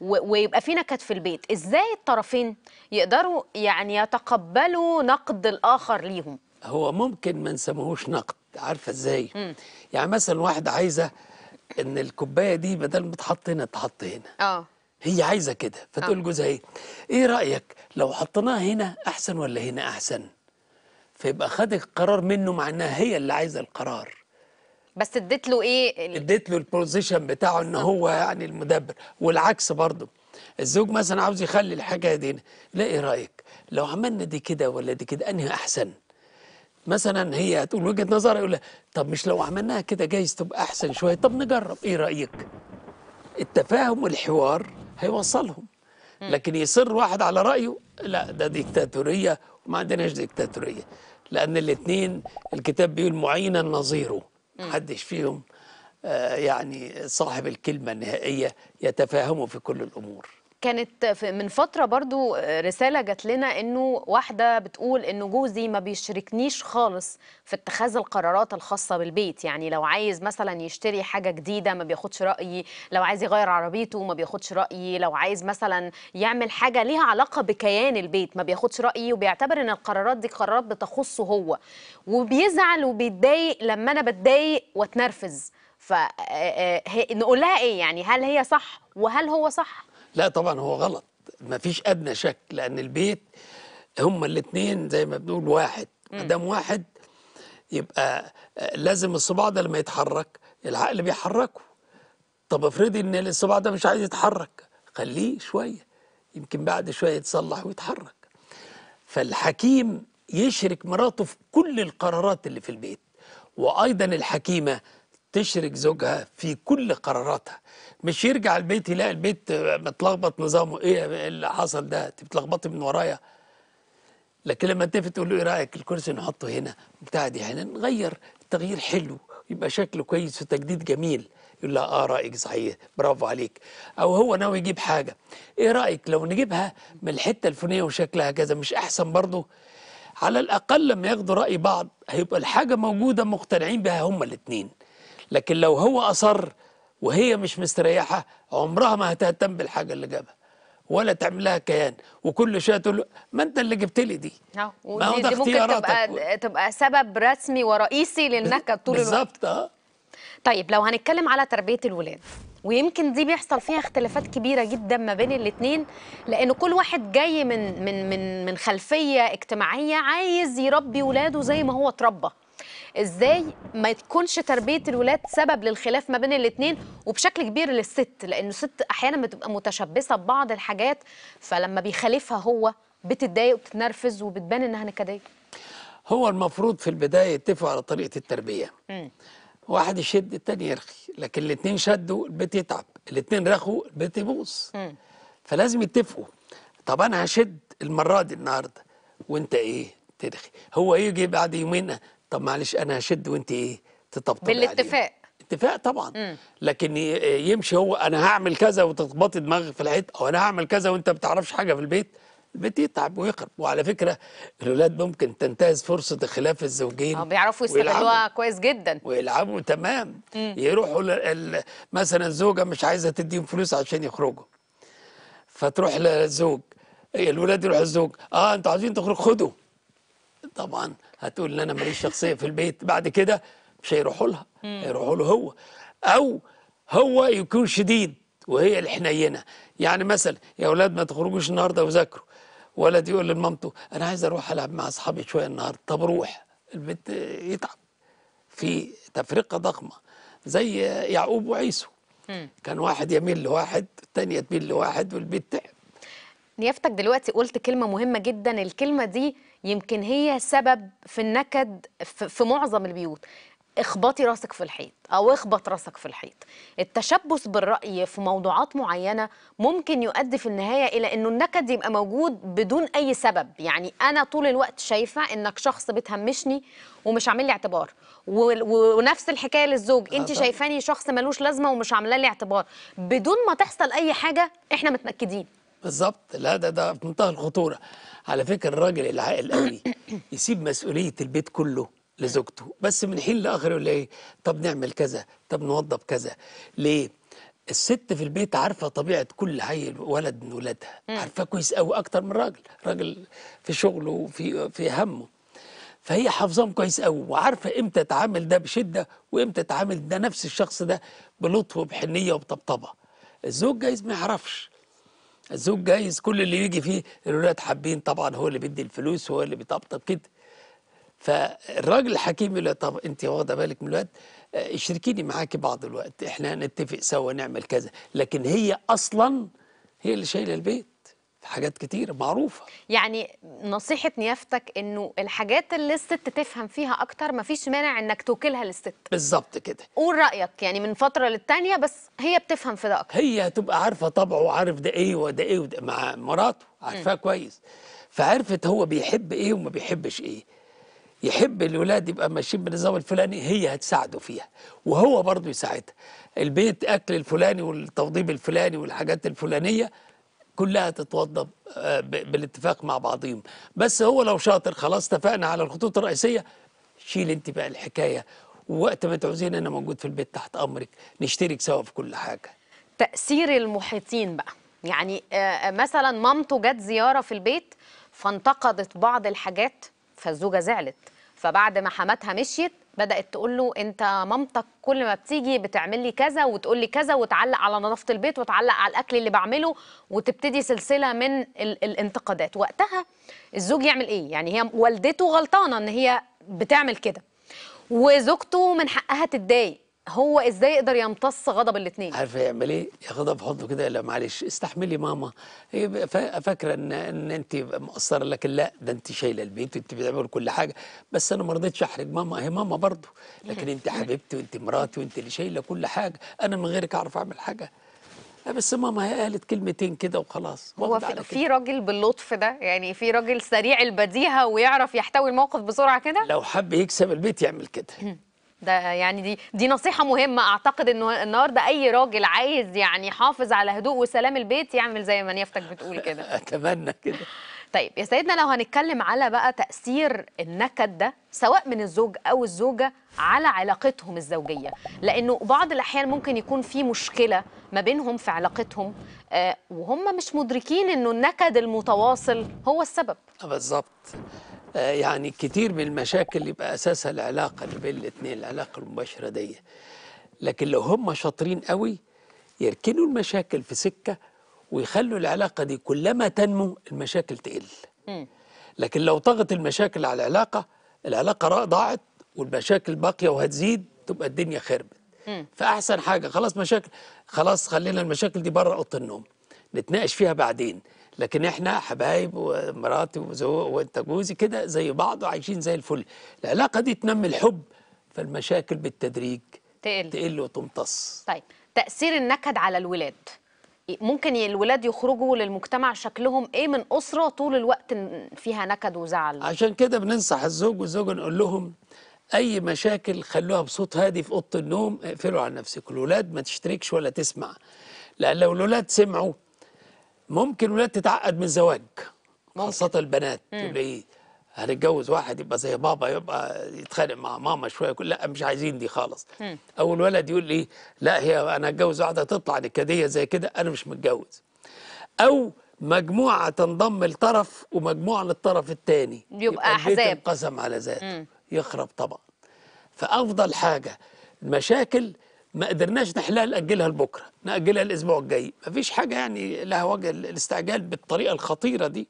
ويبقى في نكد في البيت. إزاي الطرفين يقدروا يعني يتقبلوا نقد الآخر ليهم؟ هو ممكن ما نسميهوش نقد عارفة إزاي؟ يعني مثلا واحدة عايزة إن الكوباية دي بدل ما تحط هنا تحط هنا. آه. هي عايزة كده. فتقول جوزها إيه؟ إيه رأيك لو حطيناها هنا أحسن ولا هنا أحسن؟ فيبقى خد القرار منه مع إنها هي اللي عايزة القرار. بس اديت له إيه ال- اديت له ال position بتاعه إن هو يعني المدبر والعكس برضه. الزوج مثلا عاوز يخلي الحاجة دي. لا إيه رأيك؟ لو عملنا دي كده ولا دي كده أنهي أحسن؟ مثلا هي هتقول وجهة نظرها يقول لها طب مش لو عملناها كده جايز تبقى أحسن شوية؟ طب نجرب. إيه رأيك؟ التفاهم والحوار هيوصلهم. لكن يصر واحد على رأيه لا ده ديكتاتورية وما عندناش ديكتاتورية. لأن الاثنين الكتاب بيقول معينا نظيره. محدش فيهم آه، يعني صاحب الكلمة النهائية يتفاهموا في كل الأمور. كانت من فترة برضو رسالة جات لنا إنه واحدة بتقول إنه جوزي ما بيشاركنيش خالص في اتخاذ القرارات الخاصة بالبيت. يعني لو عايز مثلا يشتري حاجة جديدة ما بياخدش رأيي. لو عايز يغير عربيته ما بياخدش رأيي. لو عايز مثلا يعمل حاجة ليها علاقة بكيان البيت ما بياخدش رأيي. وبيعتبر إن القرارات دي قرارات بتخصه هو. وبيزعل وبيتضايق لما أنا بتضايق واتنرفز. فنقول لها إيه يعني؟ هل هي صح؟ وهل هو صح؟ لا طبعا هو غلط. ما فيش أدنى شك لأن البيت هما الاثنين زي ما بنقول واحد. ما دام واحد يبقى آه، لازم الصباع ده لما يتحرك العقل بيحركه. طب افرضي إن الصباع ده مش عايز يتحرك خليه شوية يمكن بعد شوية يتصلح ويتحرك. فالحكيم يشرك مراته في كل القرارات اللي في البيت. وأيضا الحكيمة تشرك زوجها في كل قراراتها. مش يرجع البيت يلاقي البيت متلخبط نظامه إيه اللي حصل ده؟ أنت بتلخبطي من ورايا. لكن لما تيجي تقول له إيه رأيك؟ الكرسي نحطه هنا. بتاع دي هنا نغير تغيير حلو. يبقى شكله كويس وتجديد جميل. يقول لها آه رأيك صحيح. برافو عليك. أو هو ناوي يجيب حاجة. إيه رأيك لو نجيبها من الحتة الفلانية وشكلها كذا؟ مش أحسن برضه على الأقل لما ياخدوا رأي بعض هيبقى الحاجة موجودة مقتنعين بها هما الاثنين لكن لو هو أصر وهي مش مستريحة عمرها ما هتهتم بالحاجة اللي جابها ولا تعمل لها كيان. وكل شوية تقول ما أنت اللي جبت لي دي. آه ما هو ده اختياراتك. تبقى تبقى سبب رسمي ورئيسي للنكد طول الوقت. بالظبط آه. طيب لو هنتكلم على تربية الولاد ويمكن دي بيحصل فيها اختلافات كبيرة جدا ما بين الاتنين لأن كل واحد جاي من من من من خلفية اجتماعية عايز يربي ولاده زي ما هو اتربى. إزاي ما تكونش تربية الولاد سبب للخلاف ما بين الاتنين وبشكل كبير للست لأن الست أحيانا بتبقى متشبثة ببعض الحاجات فلما بيخالفها هو بتتضايق وبتتنرفز وبتبان إنها نكدية. هو المفروض في البداية يتفقوا على طريقة التربية. مم. واحد يشد التاني يرخي. لكن الاثنين شدوا البيت يتعب. الاثنين رخوا البيت يبوظ. فلازم يتفقوا. طب أنا هشد المرة دي النهارده وأنت إيه؟ ترخي. هو يجي بعد يومين طب معلش أنا هشد وأنت إيه تطبطبي عليه. بالاتفاق اتفاق طبعا مم. لكن يمشي هو أنا هعمل كذا وتخبطي دماغك في الحيط أو أنا هعمل كذا وأنت ما بتعرفش حاجة في البيت البيت يتعب ويخرب وعلى فكرة الولاد ممكن تنتهز فرصة خلاف الزوجين آه بيعرفوا. يستغلوها كويس جدا ويلعبوا تمام مم. يروحوا مثلا الزوجه مش عايزة تديهم فلوس عشان يخرجوا فتروح للزوج الولاد يروحوا الزوج آه أنتوا عايزين تخرجوا خدوا طبعا هتقول إن أنا ماليش شخصية في البيت. بعد كده مش هيروحوا لها. هيروحوا له هو. أو هو يكون شديد وهي الحنينة. يعني مثلا يا أولاد ما تخرجوش النهارده وذاكروا. ولد يقول لمامته أنا عايز أروح ألعب مع أصحابي شوية النهارده. طب روح. البيت يتعب. في تفرقة ضخمة. زي يعقوب وعيسو. كان واحد يميل لواحد الثانية تميل لواحد والبيت تعب نيافتك دلوقتي قلت كلمة مهمة جدا الكلمة دي يمكن هي سبب في النكد في معظم البيوت. اخبطي راسك في الحيط أو اخبط راسك في الحيط. التشبث بالرأي في موضوعات معينة ممكن يؤدي في النهاية إلى إنه النكد يبقى موجود بدون أي سبب. يعني أنا طول الوقت شايفة إنك شخص بتهمشني ومش عامل لي اعتبار. ونفس الحكاية للزوج. انت. شايفاني شخص ملوش لازمة ومش عاملة لي اعتبار. بدون ما تحصل أي حاجة إحنا متنكدين. بالظبط. لا ده ده في منتهى الخطورة. على فكرة الراجل العاقل قوي يسيب مسؤولية البيت كله لزوجته بس من حين لآخر يقول إيه؟ طب نعمل كذا طب نوضب كذا. ليه؟ الست في البيت عارفة طبيعة كل حي ولد من ولادها مم. عارفاه كويس قوي أكتر من راجل. راجل في شغله وفي في همه. فهي حافظاهم كويس قوي وعارفة إمتى تعامل ده بشدة وإمتى تعامل ده نفس الشخص ده بلطف وبحنية وبطبطبة. الزوج جايز ما يعرفش. الزوج جايز كل اللي يجي فيه الولاد حابين طبعا هو اللي بيدي الفلوس هو اللي بيطبطب كده. فالراجل الحكيم يقول طب أنت واخدة بالك من الوقت آه، اشركيني معاكي بعض الوقت إحنا نتفق سوا نعمل كذا. لكن هي أصلا هي اللي شايلة البيت. حاجات كتير معروفة. يعني نصيحة نيافتك إنه الحاجات اللي الست تفهم فيها أكتر مفيش مانع إنك توكلها للست. بالظبط كده. قول رأيك يعني من فترة للتانية بس هي بتفهم في ده أكتر. هي هتبقى عارفة طبعه وعارف ده إيه وده إيه وده مع مراته عارفاه كويس. فعرفت هو بيحب إيه وما بيحبش إيه. يحب الولاد يبقى ماشيين بالنظام الفلاني هي هتساعده فيها. وهو برضه يساعدها. البيت أكل الفلاني والتوضيب الفلاني والحاجات الفلانية كلها تتوضب آه، بالاتفاق مع بعضهم بس هو لو شاطر خلاص اتفقنا على الخطوط الرئيسية شيل انت بقى الحكاية. ووقت ما تعوزين أنا موجود في البيت تحت أمرك. نشترك سوا في كل حاجة. تأثير المحيطين بقى. يعني آه، مثلا مامته جت زيارة في البيت فانتقدت بعض الحاجات فالزوجة زعلت. فبعد ما حماتها مشيت بدأت تقول له أنت مامتك كل ما بتيجي بتعمل لي كذا وتقول لي كذا وتعلق على نظافة البيت وتعلق على الأكل اللي بعمله وتبتدي سلسلة من ال الانتقادات. وقتها الزوج يعمل إيه؟ يعني هي والدته غلطانة إن هي بتعمل كده. وزوجته من حقها تتضايق. هو إزاي يقدر يمتص غضب الاثنين عارفه يعمل إيه؟ ياخدها في حضنه كده لا معلش استحملي ماما. هي فا- فاكرة ان إن أنت مقصرة؟ لكن لا ده أنت شايلة البيت وانت بتعملي كل حاجة. بس أنا ما رضيتش أحرج ماما هي ماما برضه. لكن أنت حبيبتي وأنت مراتي وأنت اللي شايلة كل حاجة. أنا من غيرك أعرف أعمل حاجة. بس ماما هي قالت كلمتين كده وخلاص. هو في, في راجل باللطف ده؟ يعني في راجل سريع البديهة ويعرف يحتوي الموقف بسرعة كده؟ لو حب يكسب البيت يعمل كده. ده يعني دي دي نصيحة مهمة. أعتقد إنه النهاردة أي راجل عايز يعني يحافظ على هدوء وسلام البيت يعمل زي ما نيافتك بتقول كده. أتمنى كده. طيب يا سيدنا لو هنتكلم على بقى تأثير النكد ده سواء من الزوج أو الزوجة على علاقتهم الزوجية. لأنه بعض الأحيان ممكن يكون في مشكلة ما بينهم في علاقتهم آه وهم مش مدركين إنه النكد المتواصل هو السبب. بالظبط. آه، يعني كتير من المشاكل يبقى أساسها العلاقة اللي بين الاثنين العلاقة المباشرة دي. لكن لو هم شاطرين قوي يركنوا المشاكل في سكة ويخلوا العلاقة دي كلما تنمو المشاكل تقل. لكن لو طغت المشاكل على العلاقة العلاقة ضاعت والمشاكل باقية وهتزيد تبقى الدنيا خربت. فأحسن حاجة خلاص مشاكل خلاص خلينا المشاكل دي بره أوضة النوم نتناقش فيها بعدين. لكن إحنا حبايب ومراتي وزو وانت جوزي كده زي بعض وعايشين زي الفل. العلاقة دي تنمي الحب فالمشاكل بالتدريج تقل. تقل وتمتص. طيب تأثير النكد على الولاد. ممكن الولاد يخرجوا للمجتمع شكلهم إيه من أسرة طول الوقت فيها نكد وزعل؟ عشان كده بننصح الزوج والزوجة نقول لهم أي مشاكل خلوها بصوت هادي في أوضة النوم اقفلوا على نفسك الولاد ما تشتركش ولا تسمع. لأن لو الولاد سمعوا ممكن الولاد تتعقد من الزواج خاصة البنات. إيه هنتجوز واحد يبقى زي بابا يبقى يتخانق مع ماما شوية يقول لا مش عايزين دي خالص. أو الولد يقول لي لا هي أنا هتجوز واحدة تطلع نكدية زي كده أنا مش متجوز. أو مجموعة تنضم لطرف ومجموعة للطرف الثاني يبقى البيت أحزاب. انقسم على ذاته. يخرب طبعا. فأفضل حاجة المشاكل ما قدرناش نحلها نأجلها لبكرة نأجلها الأسبوع الجاي. مفيش حاجة يعني لها وجه الاستعجال بالطريقة الخطيرة دي.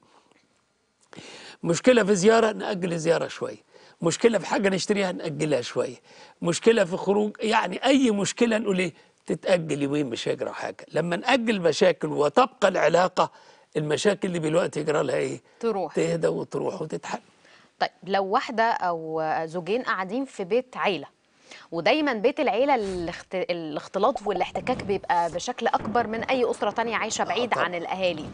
مشكلة في زيارة نأجل الزيارة شوية. مشكلة في حاجة نشتريها نأجلها شوية. مشكلة في خروج يعني أي مشكلة نقول إيه؟ تتأجل يومين مش هيجرى حاجة. لما نأجل مشاكل وتبقى العلاقة المشاكل اللي بالوقت يجرى لها إيه؟ تروح. تهدى وتروح وتتحل. طيب لو واحدة أو زوجين قاعدين في بيت عيلة ودايما بيت العيلة الاخت... الاختلاط والاحتكاك بيبقى بشكل أكبر من أي أسرة تانية عايشة بعيد عن الأهالي.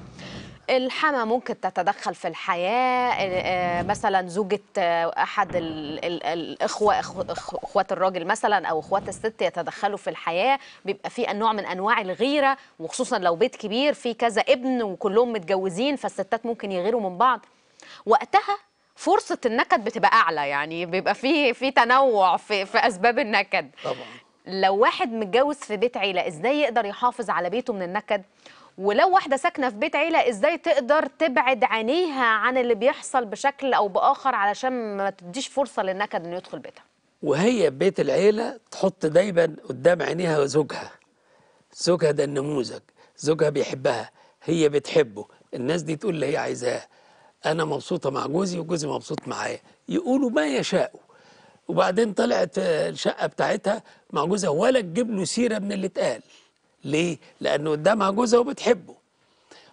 الحما ممكن تتدخل في الحياة آه، مثلا زوجة آه، أحد ال- ال- الإخوة إخو- إخ- إخوات الراجل مثلا أو إخوات الست يتدخلوا في الحياة بيبقى في نوع من أنواع الغيرة وخصوصا لو بيت كبير فيه كذا ابن وكلهم متجوزين فالستات ممكن يغيروا من بعض. وقتها فرصة النكد بتبقى أعلى يعني بيبقى في في تنوع في في أسباب النكد. طبعا. لو واحد متجوز في بيت عيلة إزاي يقدر يحافظ على بيته من النكد؟ ولو واحدة ساكنة في بيت عيلة إزاي تقدر تبعد عينيها عن اللي بيحصل بشكل أو بآخر علشان ما تديش فرصة للنكد إنه يدخل بيتها؟ وهي بيت العيلة تحط دايما قدام عينيها زوجها. زوجها ده النموذج زوجها بيحبها هي بتحبه. الناس دي تقول اللي هي عايزاه. أنا مبسوطة مع جوزي وجوزي مبسوط معايا. يقولوا ما يشاءوا. وبعدين طلعت الشقة بتاعتها مع جوزها ولا تجيب له سيرة من اللي اتقال. ليه؟ لأنه قدامها جوزها وبتحبه.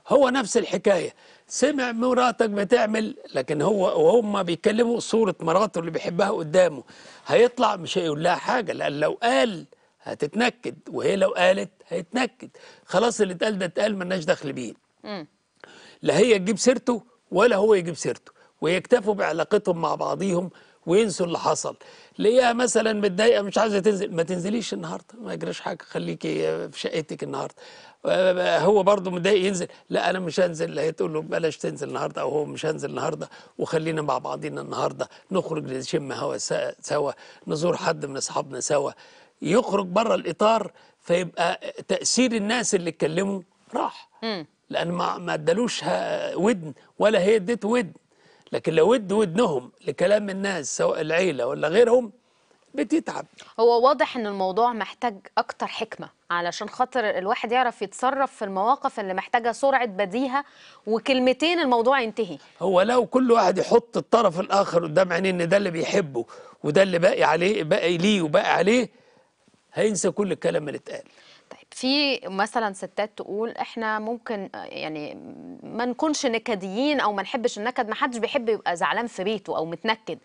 هو نفس الحكاية. سمع مراتك بتعمل لكن هو وهم بيتكلموا صورة مراته اللي بيحبها قدامه. هيطلع مش هيقول لها حاجة لأن لو قال هتتنكد. وهي لو قالت هيتنكد. خلاص اللي اتقال ده اتقال ملناش دخل بيه. لا هي تجيب سيرته ولا هو يجيب سيرته ويكتفوا بعلاقتهم مع بعضيهم وينسوا اللي حصل. ليها مثلا متضايقة مش عايزة تنزل ما تنزليش النهارده ما يجراش حاجة خليكي في شقتك النهارده. هو برضه متضايق ينزل لا أنا مش هنزل هي تقول له بلاش تنزل النهارده أو هو مش هنزل النهارده وخلينا مع بعضينا النهارده نخرج نشم هوا سوا نزور حد من أصحابنا سوا. يخرج بره الإطار فيبقى تأثير الناس اللي اتكلموا راح. لأن ما ما ادالوش ودن ولا هي اديته ودن. لكن لو ادوا ودنهم لكلام الناس سواء العيلة ولا غيرهم بتتعب. هو واضح إن الموضوع محتاج أكتر حكمة علشان خاطر الواحد يعرف يتصرف في المواقف اللي محتاجة سرعة بديهة وكلمتين الموضوع ينتهي. هو لو كل واحد يحط الطرف الآخر قدام عينيه إن ده اللي بيحبه وده اللي باقي عليه باقي ليه وباقي عليه هينسى كل الكلام اللي اتقال. في مثلا ستات تقول إحنا ممكن يعني ما نكونش نكديين أو ما نحبش النكد ما حدش بيحب يبقى زعلان في بيته أو متنكد.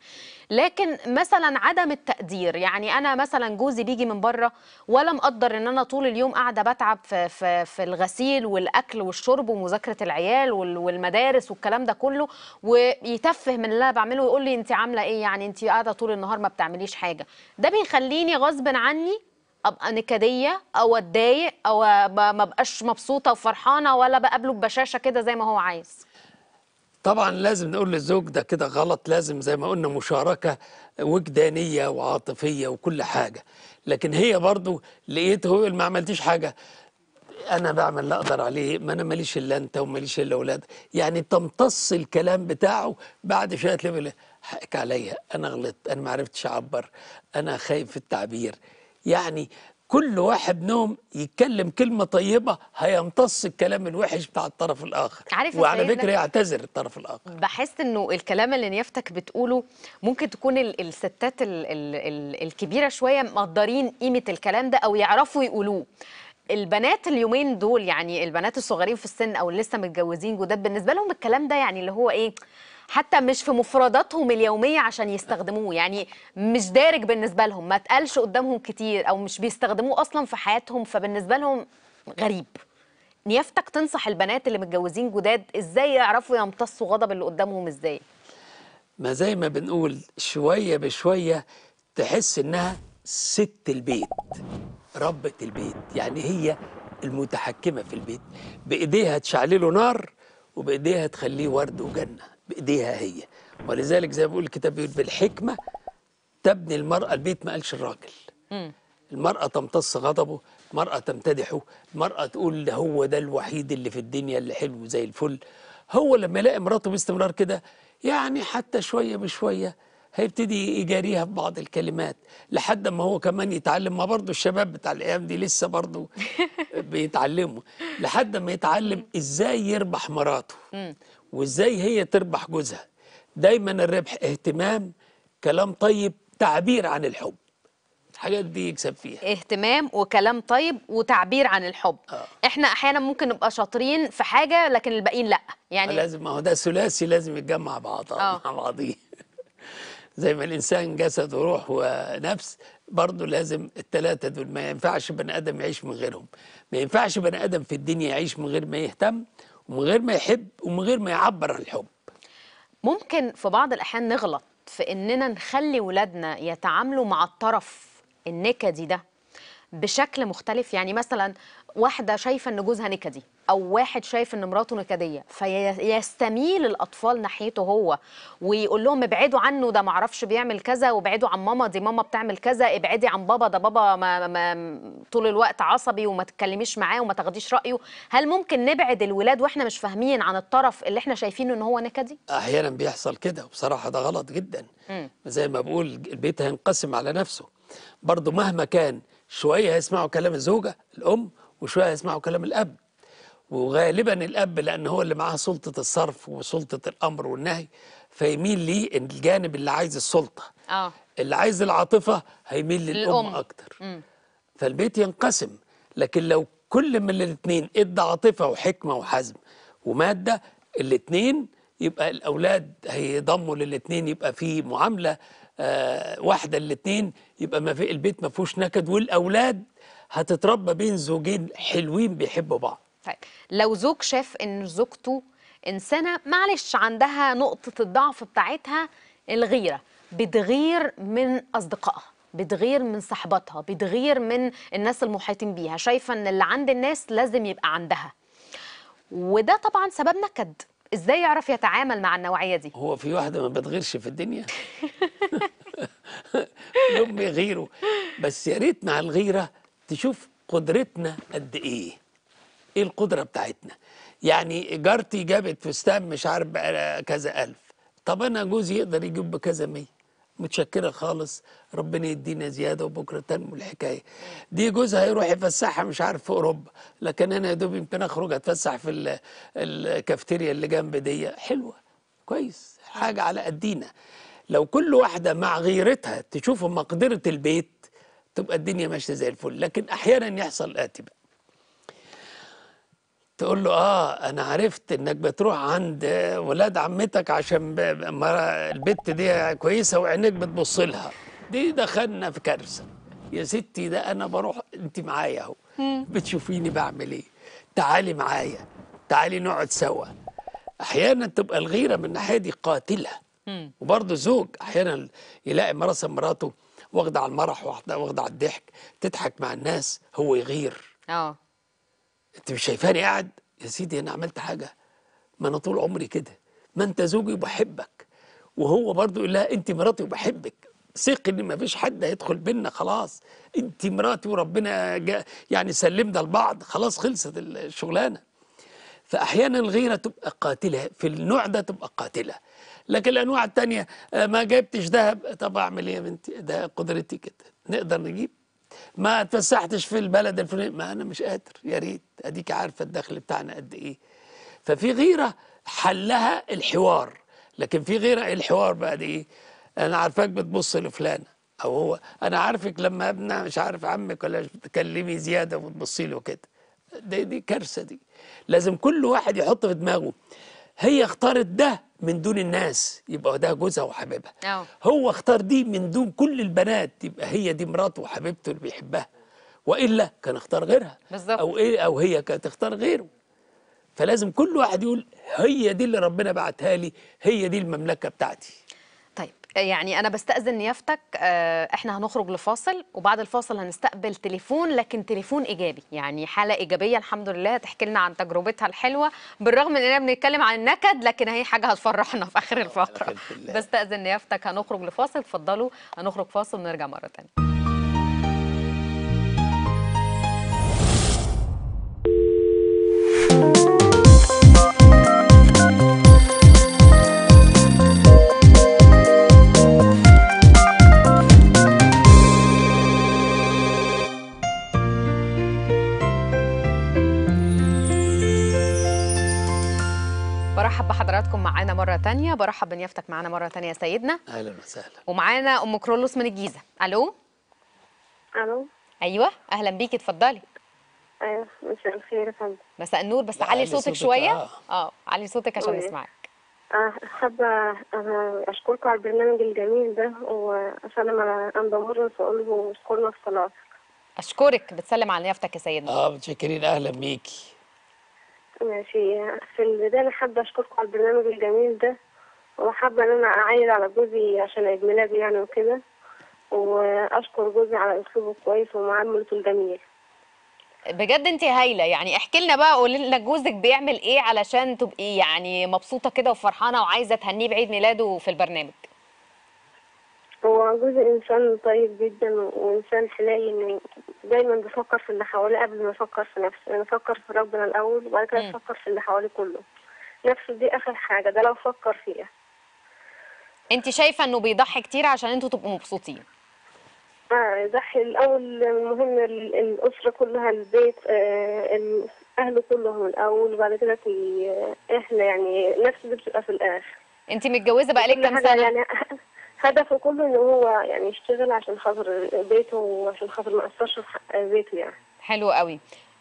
لكن مثلا عدم التقدير يعني أنا مثلا جوزي بيجي من بره ولا مقدر إن أنا طول اليوم قاعدة بتعب في في في الغسيل والأكل والشرب ومذاكرة العيال وال- والمدارس والكلام ده كله ويتفه من اللي أنا بعمله ويقول لي انت عاملة إيه؟ يعني انت قاعدة طول النهار ما بتعمليش حاجة. ده بيخليني غصب عني ابقى نكديه أو أتضايق أو ما ابقاش مبسوطة وفرحانة ولا بقابله ببشاشة كده زي ما هو عايز. طبعا لازم نقول للزوج ده كده غلط لازم زي ما قلنا مشاركة وجدانية وعاطفية وكل حاجة. لكن هي برضو لقيته هو ما عملتيش حاجة. أنا بعمل اللي أقدر عليه ما أنا ماليش إلا أنت وماليش إلا أولاد. يعني تمتص الكلام بتاعه بعد شوية تلاقيه حقك عليا أنا غلطت أنا ما عرفتش أعبر أنا خايف في التعبير. يعني كل واحد منهم يتكلم كلمة طيبة هيمتص الكلام الوحش بتاع الطرف الآخر. عارف وعلى؟ فكرة يعتذر الطرف الآخر. بحس إنه الكلام اللي نيافتك بتقوله ممكن تكون ال- الستات ال ال ال الكبيرة شوية مقدرين قيمة الكلام ده أو يعرفوا يقولوه. البنات اليومين دول يعني البنات الصغيرين في السن أو اللي لسه متجوزين جداد بالنسبة لهم الكلام ده يعني اللي هو إيه؟ حتى مش في مفرداتهم اليومية عشان يستخدموه. يعني مش دارج بالنسبة لهم ما اتقالش قدامهم كتير أو مش بيستخدموه أصلا في حياتهم فبالنسبة لهم غريب. نيافتك تنصح البنات اللي متجوزين جداد إزاي يعرفوا يمتصوا غضب اللي قدامهم إزاي؟ ما زي ما بنقول شوية بشوية تحس إنها ست البيت ربة البيت. يعني هي المتحكمة في البيت. بإيديها تشعلله نار وبإيديها تخليه ورد وجنة. بإيديها هي. ولذلك زي ما بيقول الكتاب بيقول بالحكمة تبني المرأة البيت ما قالش الراجل. المرأة تمتص غضبه المرأة تمتدحه المرأة تقول هو ده الوحيد اللي في الدنيا اللي حلو زي الفل. هو لما يلاقي مراته باستمرار كده يعني حتى شوية بشوية هيبتدي يجاريها ببعض الكلمات لحد ما هو كمان يتعلم. ما برضه الشباب بتاع الأيام دي لسه برضه بيتعلموا. لحد ما يتعلم إزاي يربح مراته. وازاي هي تربح جوزها. دايما الربح اهتمام كلام طيب تعبير عن الحب. الحاجات دي يكسب فيها. اهتمام وكلام طيب وتعبير عن الحب. آه. إحنا أحيانا ممكن نبقى شاطرين في حاجة لكن الباقيين لأ. يعني لازم ما هو ده ثلاثي لازم يتجمع بعض آه. مع بعضيه زي ما الإنسان جسد وروح ونفس برضه لازم الثلاثه دول ما ينفعش بني آدم يعيش من غيرهم. ما ينفعش بني آدم في الدنيا يعيش من غير ما يهتم ومن غير ما يحب ومن غير ما يعبر عن الحب. ممكن في بعض الأحيان نغلط في إننا نخلي ولادنا يتعاملوا مع الطرف النكدي ده بشكل مختلف. يعني مثلا واحدة شايفة إن جوزها نكدي أو واحد شايف إن مراته نكدية فيستميل الأطفال ناحيته هو ويقول لهم ابعدوا عنه ده معرفش بيعمل كذا وابعدوا عن ماما دي ماما بتعمل كذا ابعدي عن بابا ده بابا ما ما طول الوقت عصبي وما تتكلميش معاه وما تاخديش رأيه. هل ممكن نبعد الولاد وإحنا مش فاهمين عن الطرف اللي إحنا شايفينه إن هو نكدي؟ أحيانا بيحصل كده وبصراحة ده غلط جدا. مم. زي ما بقول البيت هينقسم على نفسه. برضه مهما كان شوية هيسمعوا كلام الزوجة الأم وشوية هيسمعوا كلام الأب. وغالبا الأب لأن هو اللي معاه سلطة الصرف وسلطة الأمر والنهي فيميل ليه الجانب اللي عايز السلطة. آه. اللي عايز العاطفة هيميل للأم. أكتر. مم. فالبيت ينقسم. لكن لو كل من الاثنين ادى عاطفة وحكمة وحزم ومادة الاثنين يبقى الأولاد هيضموا للاثنين يبقى في معاملة آه واحدة للاثنين يبقى ما في البيت ما فيهوش نكد والأولاد هتتربى بين زوجين حلوين بيحبوا بعض. طيب لو زوج شاف إن زوجته إنسانة معلش عندها نقطة الضعف بتاعتها الغيرة بتغير من أصدقائها بتغير من صحباتها بتغير من الناس المحيطين بيها شايفة إن اللي عند الناس لازم يبقى عندها. وده طبعا سبب نكد إزاي يعرف يتعامل مع النوعية دي؟ هو في واحدة ما بتغيرش في الدنيا؟ هم يغيروا بس يا ريت مع الغيرة تشوف قدرتنا قد إيه. إيه القدرة بتاعتنا؟ يعني جارتي جابت فستان مش عارف كذا ألف. طب أنا جوزي يقدر يجيب بكذا مية. متشكرة خالص. ربنا يدينا زيادة وبكرة تنمو الحكاية. دي جوزها هيروح يفسحها مش عارف في أوروبا. لكن أنا يا دوب يمكن أخرج أتفسح في ال- الكافتيريا اللي جنب دي. حلوة. كويس. حاجة على قدينا. لو كل واحدة مع غيرتها تشوف مقدرة البيت تبقى الدنيا ماشية زي الفل. لكن أحيانا يحصل الاتي بقى تقول له آه أنا عرفت إنك بتروح عند ولاد عمتك عشان البت دي كويسة وعينيك بتبص لها. دي دخلنا في كارثة. يا ستي ده أنا بروح أنت معايا أهو. بتشوفيني بعمل إيه؟ تعالي معايا. تعالي نقعد سوا. أحيانا تبقى الغيرة من الناحية دي قاتلة. وبرضه زوج أحيانا يلاقي مرسى مراته واخدة على المرح واخده واخدة على الضحك تضحك مع الناس هو يغير. آه. انت مش شايفاني قاعد؟ يا سيدي أنا عملت حاجة. ما أنا طول عمري كده. ما انت زوجي وبحبك وهو برضو يقول لها انت مراتي وبحبك. ثق ان ما فيش حد هيدخل بينا خلاص. انت مراتي وربنا يعني سلمنا لبعض. خلاص خلصت الشغلانة. فأحيانا الغيرة تبقى قاتلة. في النوع ده تبقى قاتلة. لكن الأنواع التانية آه، ما جبتش ذهب. طب أعمل إيه يا بنتي؟ ده قدرتي كده. نقدر نجيب؟ ما اتفسحتش في البلد الفلاني. ما أنا مش قادر. يا ريت. أديك عارفة الدخل بتاعنا قد إيه. ففي غيرة حلها الحوار. لكن في غيرة الحوار بقى دي إيه؟ أنا عارفاك بتبص لفلانة. أو هو. أنا عارفك لما ابنها مش عارف عمك ولا بتكلمي زيادة وتبصي له كده دي دي كارثة دي. لازم كل واحد يحط في دماغه. هي اختارت ده من دون الناس يبقى ده جوزها وحبيبها. هو اختار دي من دون كل البنات يبقى هي دي مراته وحبيبته اللي بيحبها. وإلا كان اختار غيرها. بالظبط. أو إيه أو هي كانت تختار غيره. فلازم كل واحد يقول هي دي اللي ربنا بعتها لي هي دي المملكة بتاعتي. يعني أنا بستأذن نيافتك آه، إحنا هنخرج لفاصل وبعد الفاصل هنستقبل تليفون لكن تليفون إيجابي يعني حالة إيجابية الحمد لله تحكي لنا عن تجربتها الحلوة بالرغم من إننا بنتكلم عن النكد لكن هي حاجة هتفرحنا في آخر الفقرة خير في الله. بستأذن نيافتك هنخرج لفاصل اتفضلوا هنخرج فاصل ونرجع مرة ثانية تانية. برحب بنيافتك معانا مرة تانية يا سيدنا. أهلا وسهلا. ومعانا أم كرولوس من الجيزة. ألو؟ ألو؟ أيوه. أهلا بيكي اتفضلي. أيوه مساء الخير يا فندم. مساء النور. بس علي صوتك شوية. آه. آه علي صوتك عشان. نسمعك آه، حابة أنا أشكركم على البرنامج الجميل ده وأسلم على أنبا مرس له اشكرنا في صلاة أشكرك. بتسلم على نيافتك يا سيدنا. آه متشكرين. أهلا بيكي. ماشي. في البداية أنا حابة أشكركم على البرنامج الجميل ده وحابة إن أنا أعيد على جوزي عشان عيد ميلادي يعني وكده. وأشكر جوزي على أسلوبه الكويس ومعاملته الجميل بجد أنت هايلة. يعني احكي لنا بقى قولي لنا جوزك بيعمل إيه علشان تبقي يعني مبسوطة كده وفرحانة وعايزة تهنيه بعيد ميلاده في البرنامج؟ هو جوزي إنسان طيب جدا وإنسان حنين دايما بيفكر في اللي حواليه قبل ما يفكر في نفسه يعني يفكر في ربنا الأول وبعد كده. يفكر في اللي حواليه كله. نفسه دي آخر حاجة ده لو فكر فيها. أنت شايفة إنه بيضحي كتير عشان أنتوا تبقوا مبسوطين؟ آه يضحي الأول المهم ال- الأسرة كلها البيت آه أهله كلهم الأول وبعد كده في آه، إحنا يعني نفسه دي بتبقى في الآخر. أنت متجوزة بقالك كام سنة؟ يعني هدفه كله إن هو يعني يشتغل عشان خاطر بيته وعشان خاطر ما يأثرش في حق بيته يعني. حلو قوي.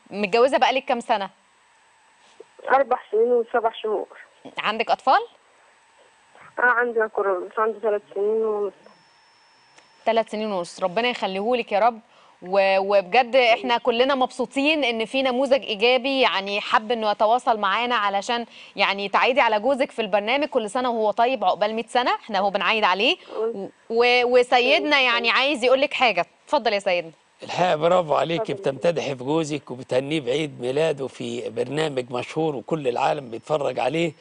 متجوزة بقالك كام سنة؟ أربع سنين وسبع شهور. عندك أطفال؟ آه عندنا كورونا عنده ثلاث سنين ونص. ثلاث سنين ونص. ربنا يخليهولك يا رب. وبجد إحنا كلنا مبسوطين إن في نموذج إيجابي يعني حب إنه يتواصل معانا علشان يعني تعيدي على جوزك في البرنامج. كل سنة وهو طيب عقبال 100 سنة. إحنا هو بنعيد عليه. و- وسيدنا يعني عايز يقول لك حاجة. اتفضل يا سيدنا. الحقيقة برافو عليك. بتمتدحي في جوزك وبتهنيه بعيد ميلاده في برنامج مشهور وكل العالم بيتفرج عليه.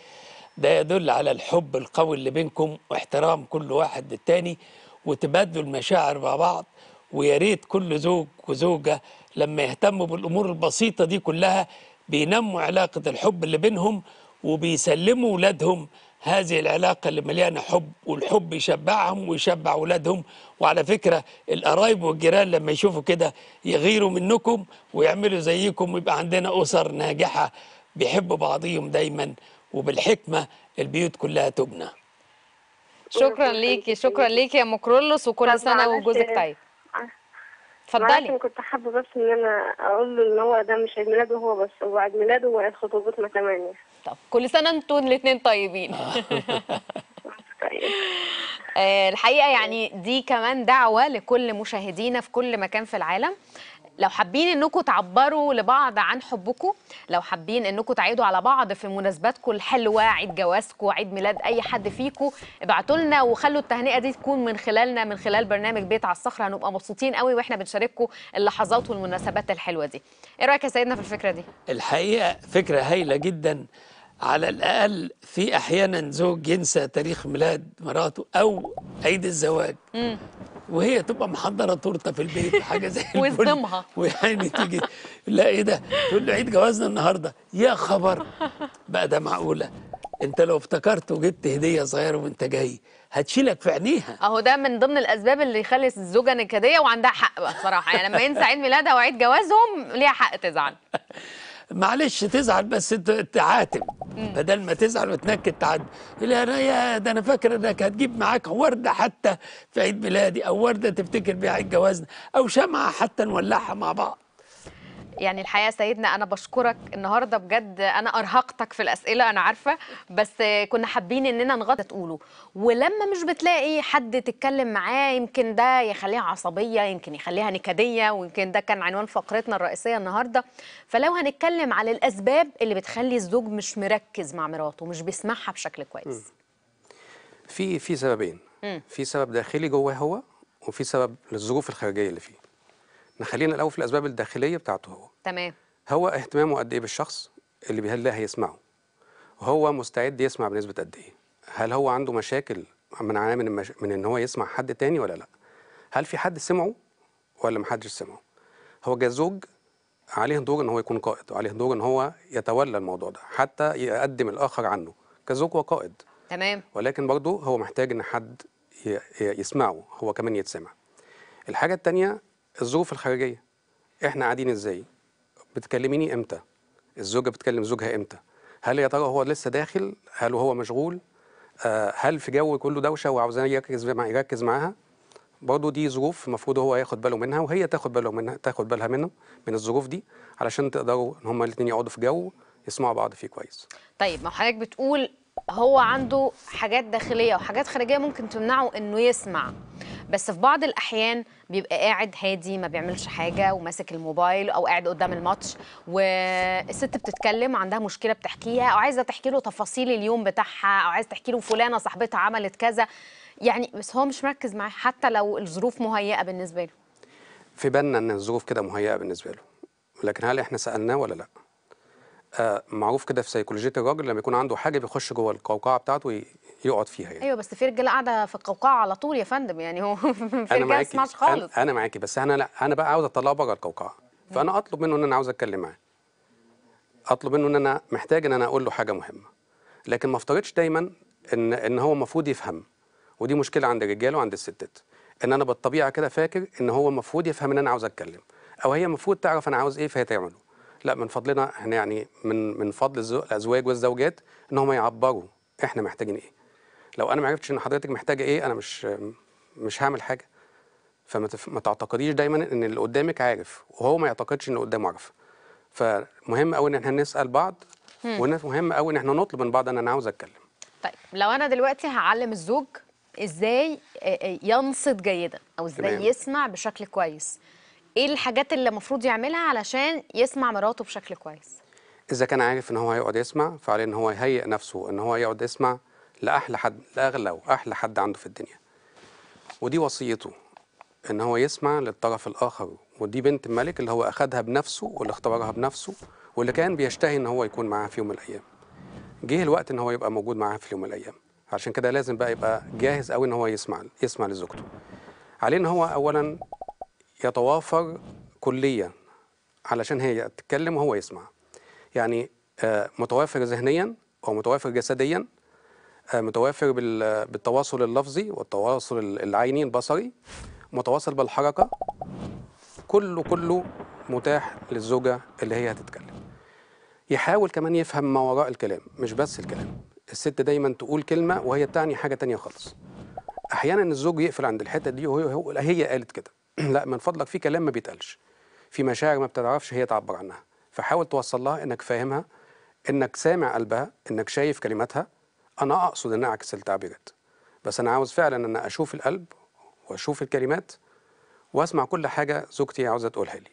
ده يدل على الحب القوي اللي بينكم واحترام كل واحد للتاني وتبادلوا المشاعر مع بعض. ويا ريت كل زوج وزوجة لما يهتموا بالأمور البسيطة دي كلها بينموا علاقة الحب اللي بينهم وبيسلموا ولادهم. هذه العلاقة اللي مليانة حب والحب يشبعهم ويشبع ولادهم. وعلى فكرة القرايب والجيران لما يشوفوا كده يغيروا منكم ويعملوا زيكم ويبقى عندنا أسر ناجحة بيحبوا بعضهم دايما. وبالحكمة البيوت كلها تبنى. شكرا ليكي شكرا ليكي يا مكرولوس وكل معلش- وجوزك طيب. اتفضلي. كنت حابة بس إن أنا أقول له إن هو ده مش عيد ميلاده هو بس هو عيد ميلاده وعيد خطوبتنا كمان يعني. طب كل سنة أنتوا الاثنين طيبين. آه، الحقيقة يعني دي كمان دعوة لكل مشاهدينا في كل مكان في العالم. لو حابين إنكم تعبروا لبعض عن حبكم لو حابين إنكم تعيدوا على بعض في مناسباتكم الحلوة عيد جوازكم عيد ميلاد أي حد فيكم ابعتوا لنا وخلوا التهنئة دي تكون من خلالنا من خلال برنامج بيت على الصخرة. هنبقى مبسوطين قوي وإحنا بنشارككم اللحظات والمناسبات الحلوة دي. إيه رأيك يا سيدنا في الفكرة دي؟ الحقيقة فكرة هايلة جدا. على الأقل في أحيانا زوج ينسى تاريخ ميلاد مراته أو عيد الزواج. مم. وهي تبقى محضرة تورتة في البيت وحاجة زي ويصدمها. ويعني تيجي لا إيه ده؟ تقول له عيد جوازنا النهاردة. يا خبر! بقى ده معقولة. أنت لو افتكرت وجبت هدية صغيرة وأنت جاي هتشيلك في عينيها. أهو ده من ضمن الأسباب اللي يخلي الزوجة نكدية وعندها حق بقى بصراحة. يعني لما ينسى عيد ميلادها وعيد جوازهم ليها حق تزعل. معلش تزعل بس تعاتب بدل ما تزعل وتنكد تعاتب أنا يا ده أنا فاكر انك هتجيب معاك ورده حتى في عيد ميلادي أو ورده تفتكر بيها عيد جوازنا أو شمعة حتى نولعها مع بعض. يعني الحقيقة سيدنا أنا بشكرك النهارده بجد أنا أرهقتك في الأسئلة أنا عارفة بس كنا حابين إننا نغطي تقوله. ولما مش بتلاقي حد تتكلم معاه يمكن ده يخليها عصبية يمكن يخليها نكدية ويمكن ده كان عنوان فقرتنا الرئيسية النهارده. فلو هنتكلم على الأسباب اللي بتخلي الزوج مش مركز مع مراته مش بيسمعها بشكل كويس. في في سببين. في سبب داخلي جواه هو وفي سبب للظروف الخارجية اللي فيه. نخلينا الأول في الأسباب الداخلية بتاعته هو. تمام. هو اهتمامه قد إيه بالشخص اللي بيهلا هيسمعه؟ وهو مستعد يسمع بنسبة قد إيه؟ هل هو عنده مشاكل منعاه من المش... من إن هو يسمع حد تاني ولا لأ؟ هل في حد سمعه ولا محدش سمعه؟ هو كزوج عليه دور إن هو يكون قائد وعليه دور إن هو يتولى الموضوع ده حتى يقدم الآخر عنه. كزوج وقائد تمام. ولكن برضه هو محتاج إن حد يسمعه هو كمان يتسمع. الحاجة التانية الظروف الخارجية. إحنا قاعدين إزاي؟ بتكلميني إمتى؟ الزوجة بتكلم زوجها إمتى؟ هل يا ترى هو لسه داخل؟ هل هو مشغول؟ آه هل في جو كله دوشة وعاوزاه يركز مع يركز معاها؟ برضه دي ظروف المفروض هو ياخد باله منها وهي تاخد باله منها تاخد بالها منه من الظروف دي علشان تقدروا إن هما الاثنين يقعدوا في جو يسمعوا بعض فيه كويس. طيب ما حضرتك بتقول هو عنده حاجات داخلية وحاجات خارجية ممكن تمنعه إنه يسمع. بس في بعض الأحيان بيبقى قاعد هادي ما بيعملش حاجة وماسك الموبايل أو قاعد قدام الماتش والست بتتكلم عندها مشكلة بتحكيها أو عايزة تحكي له تفاصيل اليوم بتاعها أو عايزة تحكي له فلانة صاحبتها عملت كذا. يعني بس هو مش مركز معاه حتى لو الظروف مهيئة بالنسبة له. في بالنا إن الظروف كده مهيئة بالنسبة له. لكن هل إحنا سألناه ولا لأ؟ معروف كده في سيكولوجية الراجل لما يكون عنده حاجة بيخش جوه القوقعة بتاعته يقعد فيها يعني. أيوه بس في رجالة قاعدة في القوقعة على طول يا فندم يعني هو في رجالة ما تسمعش خالص أنا, أنا معاكي بس أنا لا أنا بقى عاوز أطلعه بره القوقعة. فأنا أطلب منه إن أنا عاوز أتكلم معاه. أطلب منه إن أنا محتاج إن أنا أقول له حاجة مهمة. لكن ما افترضش دايما إن إن هو المفروض يفهم. ودي مشكلة عند الرجاله وعند الستات. إن أنا بالطبيعة كده فاكر إن هو المفروض يفهم إن أنا عاوز أتكلم. أو هي المفروض تعرف أنا عاوز إيه فهي تعمله. لا من فضلنا إحنا يعني من من فضل الأزواج والزوجات إن هم يعبروا إحنا محتاجين إيه. لو أنا ما عرفتش إن حضرتك محتاجة إيه أنا مش مش هعمل حاجة. فما تف... ما تعتقديش دايما إن اللي قدامك عارف وهو ما يعتقدش إن اللي قدامه عارف. فمهم قوي إن إحنا نسأل بعض. ومهم قوي إن إحنا نطلب من بعض إن أنا عاوز أتكلم. طيب لو أنا دلوقتي هعلم الزوج إزاي ينصت جيدا أو إزاي تمام. يسمع بشكل كويس. إيه الحاجات اللي المفروض يعملها علشان يسمع مراته بشكل كويس؟ إذا كان عارف إن هو هيقعد يسمع فعليه إن هو يهيئ نفسه إن هو يقعد يسمع لأحلى حد لأغلى وأحلى حد عنده في الدنيا. ودي وصيته إن هو يسمع للطرف الآخر. ودي بنت الملك اللي هو أخدها بنفسه واللي اختبرها بنفسه واللي كان بيشتهي إن هو يكون معاها في يوم من الأيام. جه الوقت إن هو يبقى موجود معاها في يوم من الأيام. عشان كده لازم بقى يبقى جاهز قوي إن هو يسمع يسمع لزوجته. عليه إن هو اولا يتوافر كليا علشان هي تتكلم وهو يسمع. يعني آه، متوافر ذهنيا ومتوافر جسديا آه، متوافر بال- بالتواصل اللفظي والتواصل العيني البصري متواصل بالحركة. كله كله متاح للزوجة اللي هي هتتكلم. يحاول كمان يفهم ما وراء الكلام مش بس الكلام. الست دايما تقول كلمة وهي تعني حاجة تانية خالص. أحيانا الزوج يقفل عند الحتة دي وهي هي قالت كده. لا من فضلك في كلام ما بيتقالش. في مشاعر ما بتعرفش هي تعبر عنها. فحاول توصل لها إنك فاهمها إنك سامع قلبها إنك شايف كلماتها. أنا أقصد ان اعكس التعبيرات. بس أنا عاوز فعلا إن أشوف القلب وأشوف الكلمات وأسمع كل حاجة زوجتي عاوزة تقولها لي.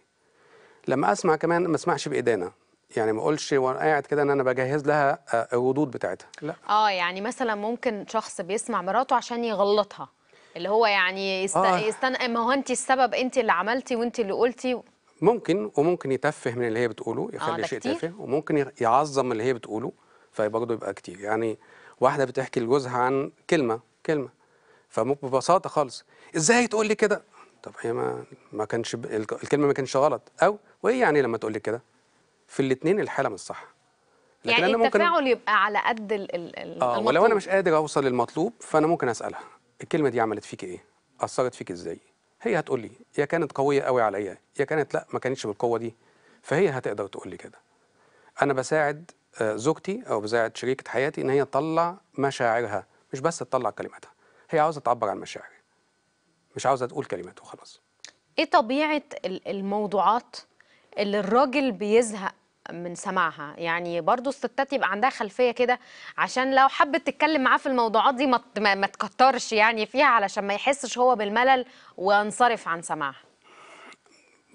لما أسمع كمان ما أسمعش بإيدينا. يعني ما أقولش وأنا قاعد كده إن أنا بجهز لها آه، الردود بتاعتها. لا. آه يعني مثلا ممكن شخص بيسمع مراته عشان يغلطها. اللي هو يعني يست... آه. يستنى ما هو انت السبب انت اللي عملتي وانت اللي قلتي؟ ممكن وممكن يتفه من اللي هي بتقوله يخلي ده شيء. تافه وممكن يعظم اللي هي بتقوله فبرضه يبقى كتير. يعني واحدة بتحكي لجوزها عن كلمة كلمة. فممكن ببساطة خالص إزاي تقول لي كده؟ طب هي ما ما كانش ب... الك- الكلمة ما كانش غلط. أو وايه يعني لما تقول لي كده؟ في الاثنين الحالة مش صح. يعني أنا ممكن- التفاعل يبقى على قد ال... ال... ال- آه ولو المطلوب. أنا مش قادر أوصل للمطلوب فأنا ممكن أسألها. الكلمة دي عملت فيك إيه؟ أثرت فيك إزاي؟ هي هتقول لي يا كانت قوية قوي عليا يا كانت لأ ما كانتش بالقوة دي. فهي هتقدر تقول لي كده. أنا بساعد آه، زوجتي أو بساعد شريكة حياتي إن هي تطلع مشاعرها مش بس تطلع كلماتها. هي عاوزة تعبر عن مشاعرها مش عاوزة تقول كلمات وخلاص. إيه طبيعة ال- الموضوعات اللي الراجل بيزهق من سماعها. يعني برضو الستات يبقى عندها خلفية كده عشان لو حبت تتكلم معاه في الموضوعات دي ما ما تكترش يعني فيها علشان ما يحسش هو بالملل وينصرف عن سماعها.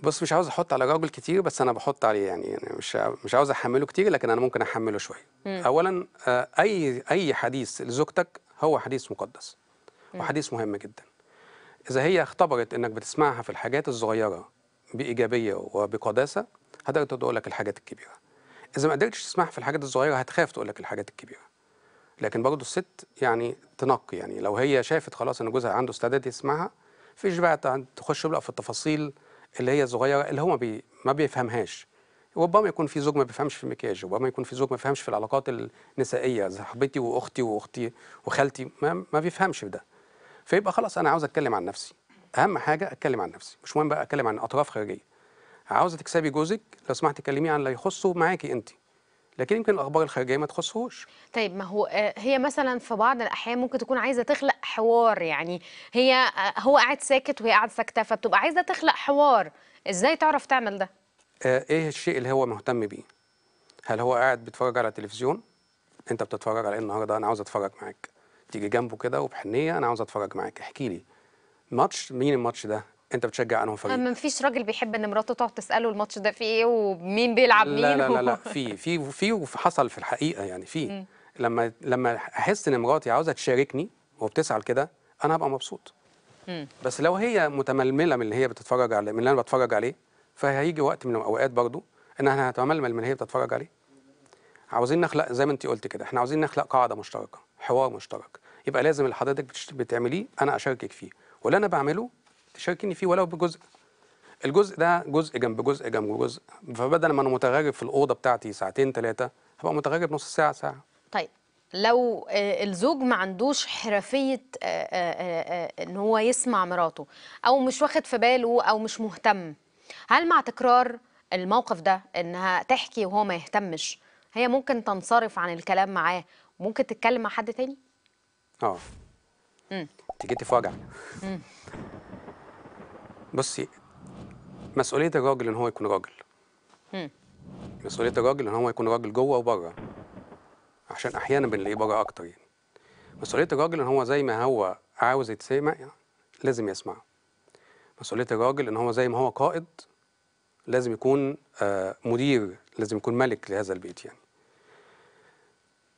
بص مش عاوز أحط على الراجل كتير بس أنا بحط عليه يعني, يعني مش مش عاوز احمله كتير لكن أنا ممكن احمله شوية. اولا آه، أي أي حديث لزوجتك هو حديث مقدس وحديث مهم جدا. إذا هي اختبرت إنك بتسمعها في الحاجات الصغيرة بإيجابية وبقداسة هتقدر تقول لك الحاجات الكبيرة. إذا ما قدرتش تسمعها في الحاجات الصغيرة هتخاف تقول لك الحاجات الكبيرة. لكن برضه الست يعني تنقي يعني لو هي شافت خلاص إن جوزها عنده استعداد يسمعها فيش بقى تخش بقى في التفاصيل اللي هي صغيره اللي هو بي ما بيفهمهاش. ربما يكون في زوج ما بيفهمش في المكياج ربما يكون في زوج ما بيفهمش في العلاقات النسائية صاحبتي وأختي وأختي وخالتي ما, ما بيفهمش في ده. فيبقى خلاص أنا عاوز أتكلم عن نفسي. أهم حاجة أتكلم عن نفسي مش مهم بقى أتكلم عن أطراف خارجية. عاوزة تكسبي جوزك؟ لو سمحتي كلميه عن اللي يخصه معاكي انت لكن يمكن الأخبار الخارجية ما تخصهوش. طيب ما هو آه، هي مثلا في بعض الأحيان ممكن تكون عايزة تخلق حوار يعني هي آه، هو قاعد ساكت وهي قاعدة ساكتة فبتبقى عايزة تخلق حوار. إزاي تعرف تعمل ده؟ آه، إيه الشيء اللي هو مهتم بيه؟ هل هو قاعد بيتفرج على التلفزيون؟ أنت بتتفرج على إيه النهارده؟ أنا عاوز أتفرج معاك. تيجي جنبه كده وبحنية أنا عاوز أتفرج معاك. احكي لي. ماتش؟ مين الماتش ده؟ أنت بتشجع انه فريق؟ ما فيش راجل بيحب إن مراته تقعد تسأله الماتش ده فيه إيه ومين بيلعب مين لا لا لا, لا في في في وفي- حصل في الحقيقة يعني في. لما لما أحس إن مراتي عاوزة تشاركني وبتسعى لكده أنا هبقى مبسوط. مم. بس لو هي متململة من اللي هي بتتفرج عليه من اللي أنا بتفرج عليه فهيجي وقت من الأوقات برضو إن إحنا هنتململ من اللي هي بتتفرج عليه. عاوزين نخلق زي ما انت قلت كده إحنا عاوزين نخلق قاعدة مشتركة حوار مشترك. يبقى لازم اللي حضرتك بتعمليه أنا أشاركك فيه. واللي أنا بعمله تشاركيني فيه ولو بجزء الجزء ده جزء جنب جزء جنب جزء فبدل ما أنا متغرب في الأوضة بتاعتي ساعتين ثلاثة هبقى متغرب نص ساعة ساعة طيب لو آه، الزوج ما عندوش حرفية آه، آه، إن هو يسمع مراته أو مش واخد في باله أو مش مهتم هل مع تكرار الموقف ده إنها تحكي وهو ما يهتمش هي ممكن تنصرف عن الكلام معاه وممكن تتكلم مع حد تاني؟ آه. انت جيتي في وجع. بصي مسؤولية الراجل إن هو يكون راجل. مم. مسؤولية الراجل إن هو يكون راجل جوه وبره عشان أحيانا بنلاقيه بره أكتر يعني. مسؤولية الراجل إن هو زي ما هو عاوز يتسمع لازم يسمع مسؤولية الراجل إن هو زي ما هو قائد لازم يكون آه، مدير لازم يكون ملك لهذا البيت يعني.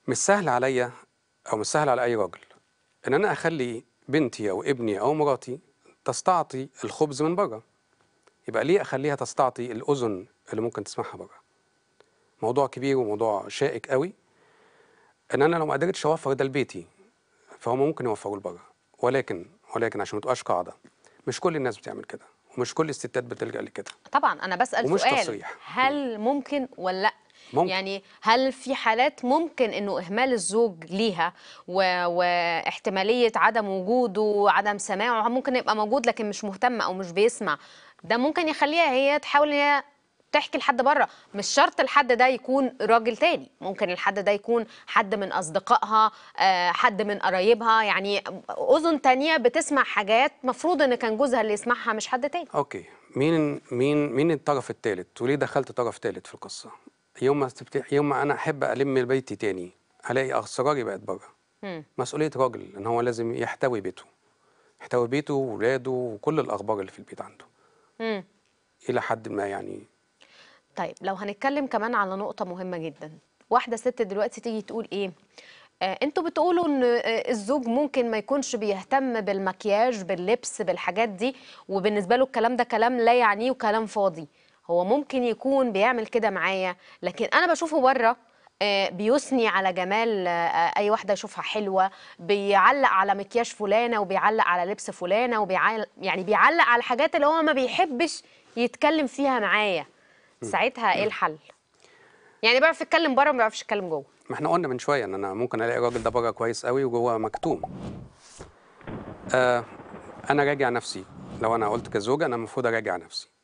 مش سهل عليا أو مش سهل على أي راجل إن أنا أخلي بنتي أو ابني أو مراتي تستعطي الخبز من بره يبقى ليه أخليها تستعطي الأذن اللي ممكن تسمعها بره موضوع كبير وموضوع شائك قوي. إن أنا لو ما قدرتش أوفر ده لبيتي فهم ممكن يوفروا لبره ولكن ولكن عشان ما تبقاش قاعدة مش كل الناس بتعمل كده ومش كل الستات بتلجأ لكده. طبعا أنا ومش سؤال تصريح. هل ممكن ولا لأ؟ ممكن. يعني هل في حالات ممكن إنه إهمال الزوج ليها و... واحتمالية عدم وجوده وعدم سماعه ممكن يبقى موجود لكن مش مهتم أو مش بيسمع؟ ده ممكن يخليها هي تحاول هي تحكي لحد بره. مش شرط الحد ده يكون راجل تاني. ممكن الحد ده يكون حد من أصدقائها آه، حد من قرايبها. يعني أذن تانية بتسمع حاجات مفروض إن كان جوزها اللي يسمعها مش حد تاني. أوكي. مين مين مين الطرف الثالث وليه دخلت طرف ثالث في القصة؟ يوم ما استبت... يوم ما أنا أحب ألم بيتي تاني هلاقي اسراري بقت بره. مسؤولية راجل إن هو لازم يحتوي بيته. يحتوي بيته وولاده وكل الأخبار اللي في البيت عنده. مم. إلى حد ما يعني. طيب لو هنتكلم كمان على نقطة مهمة جدا. واحدة ست دلوقتي تيجي تقول إيه؟ آه أنتوا بتقولوا إن آه الزوج ممكن ما يكونش بيهتم بالمكياج باللبس بالحاجات دي وبالنسبة له الكلام ده كلام لا يعنيه وكلام فاضي. هو ممكن يكون بيعمل كده معايا لكن أنا بشوفه بره بيثني على جمال أي واحدة يشوفها حلوة بيعلق على مكياج فلانة وبيعلق على لبس فلانة وبيعلق يعني بيعلق على الحاجات اللي هو ما بيحبش يتكلم فيها معايا. ساعتها إيه الحل؟ يعني بيعرف يتكلم بره ما بيعرفش يتكلم جوه. ما إحنا قلنا من شوية إن أنا ممكن ألاقي الراجل ده بره كويس قوي وجوه مكتوم. آه أنا راجع نفسي. لو أنا قلت كزوجة أنا المفروض أراجع نفسي.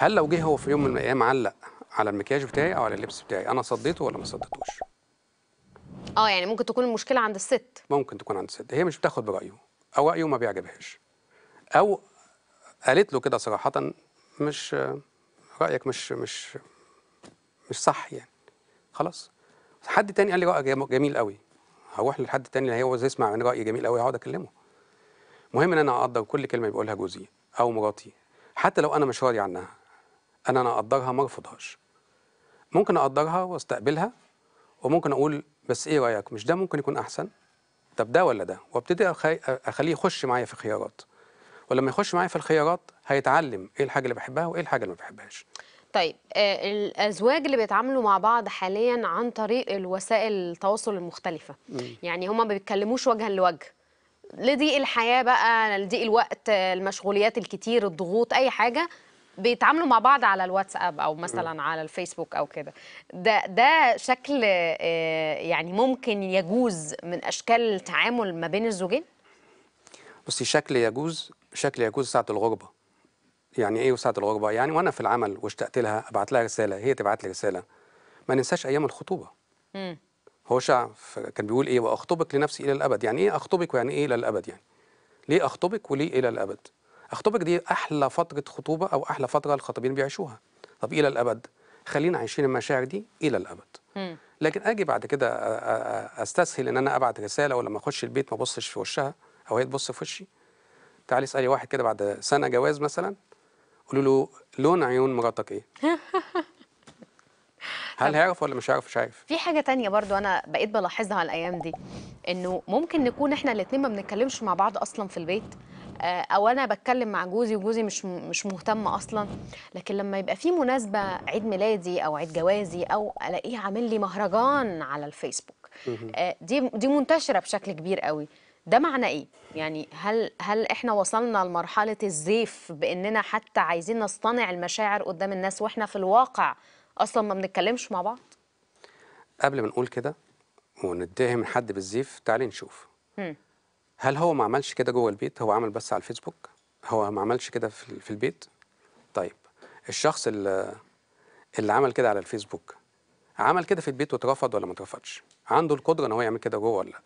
هل لو جه هو في يوم من الأيام علق على المكياج بتاعي أو على اللبس بتاعي أنا صديته ولا ما صديتوش؟ آه يعني ممكن تكون المشكلة عند الست. ممكن تكون عند الست. هي مش بتاخد برايه أو رايه ما بيعجبهاش. أو قالت له كده صراحة مش رأيك مش مش مش صح يعني. خلاص. حد تاني قال لي راي جم- جميل قوي هروح لحد تاني اللي هو يسمع من رأي جميل قوي هقعد أكلمه. مهم إن أنا أقدر كل كلمة بيقولها جوزي أو مراتي حتى لو أنا مش راضي عنها. أنا أنا اقدرها ما ارفضهاش ممكن اقدرها وأستقبلها وممكن أقول بس إيه رأيك؟ مش ده ممكن يكون أحسن؟ طب ده ولا ده؟ وأبتدي أخليه يخش معايا في خيارات. ولما يخش معايا في الخيارات هيتعلم إيه الحاجة اللي بحبها وإيه الحاجة اللي ما بحبهاش. طيب آه، الأزواج اللي بيتعاملوا مع بعض حاليا عن طريق الوسائل التواصل المختلفة. يعني هما ما بيتكلموش وجها لوجه. لضيق الحياة بقى لضيق الوقت المشغوليات الكتير الضغوط أي حاجة بيتعاملوا مع بعض على الواتساب أو مثلا على الفيسبوك أو كده. ده ده شكل آه، يعني ممكن يجوز من أشكال التعامل ما بين الزوجين؟ بصي شكل يجوز شكل يجوز ساعة الغربة. يعني إيه ساعة الغربة؟ يعني وأنا في العمل واشتقت لها أبعت لها رسالة هي تبعت لي رسالة. ما ننساش أيام الخطوبة. مم. هو شعب كان بيقول إيه؟ وأخطبك لنفسي إلى الأبد. يعني إيه أخطبك ويعني إيه إلى الأبد يعني؟ ليه أخطبك وليه إلى الأبد؟ اخطبك دي أحلى فترة خطوبة أو أحلى فترة الخطيبين بيعيشوها. طب إلى الأبد. خلينا عايشين المشاعر دي إلى الأبد. لكن أجي بعد كده أستسهل إن أنا أبعت رسالة ولما أخش البيت ما أبصش في وشها أو هي تبص في وشي. تعالي اسألي واحد كده بعد سنة جواز مثلا. قولوا له لون عيون مراتك إيه؟ هل هيعرف ولا مش هيعرف؟ مش عارف. في حاجة تانية برضو أنا بقيت بلاحظها الأيام دي. إنه ممكن نكون إحنا الاتنين ما بنتكلمش مع بعض أصلا في البيت. آه، أو أنا بتكلم مع جوزي وجوزي مش مش مهتم أصلا لكن لما يبقى في مناسبة عيد ميلادي أو عيد جوازي أو ألاقيه عامل لي مهرجان على الفيسبوك آه، دي دي منتشرة بشكل كبير قوي ده معناه إيه؟ يعني هل هل إحنا وصلنا لمرحلة الزيف بإننا حتى عايزين نصطنع المشاعر قدام الناس وإحنا في الواقع أصلا ما بنتكلمش مع بعض؟ قبل ما نقول كده ونتهم حد بالزيف تعالي نشوف. هل هو ما عملش كده جوه البيت؟ هو عمل بس على الفيسبوك؟ هو ما عملش كده في البيت؟ طيب الشخص اللي, اللي عمل كده على الفيسبوك عمل كده في البيت واترفض ولا ما اترفضش؟ عنده القدرة إن هو يعمل كده جوه ولا لأ؟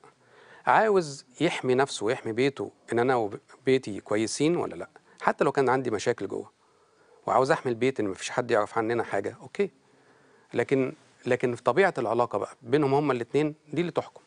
عاوز يحمي نفسه ويحمي بيته إن أنا وبيتي كويسين ولا لأ؟ حتى لو كان عندي مشاكل جوه. وعاوز أحمي البيت إن مفيش حد يعرف عننا حاجة أوكي. لكن لكن في طبيعة العلاقة بقى بينهم هما الاثنين دي اللي تحكم.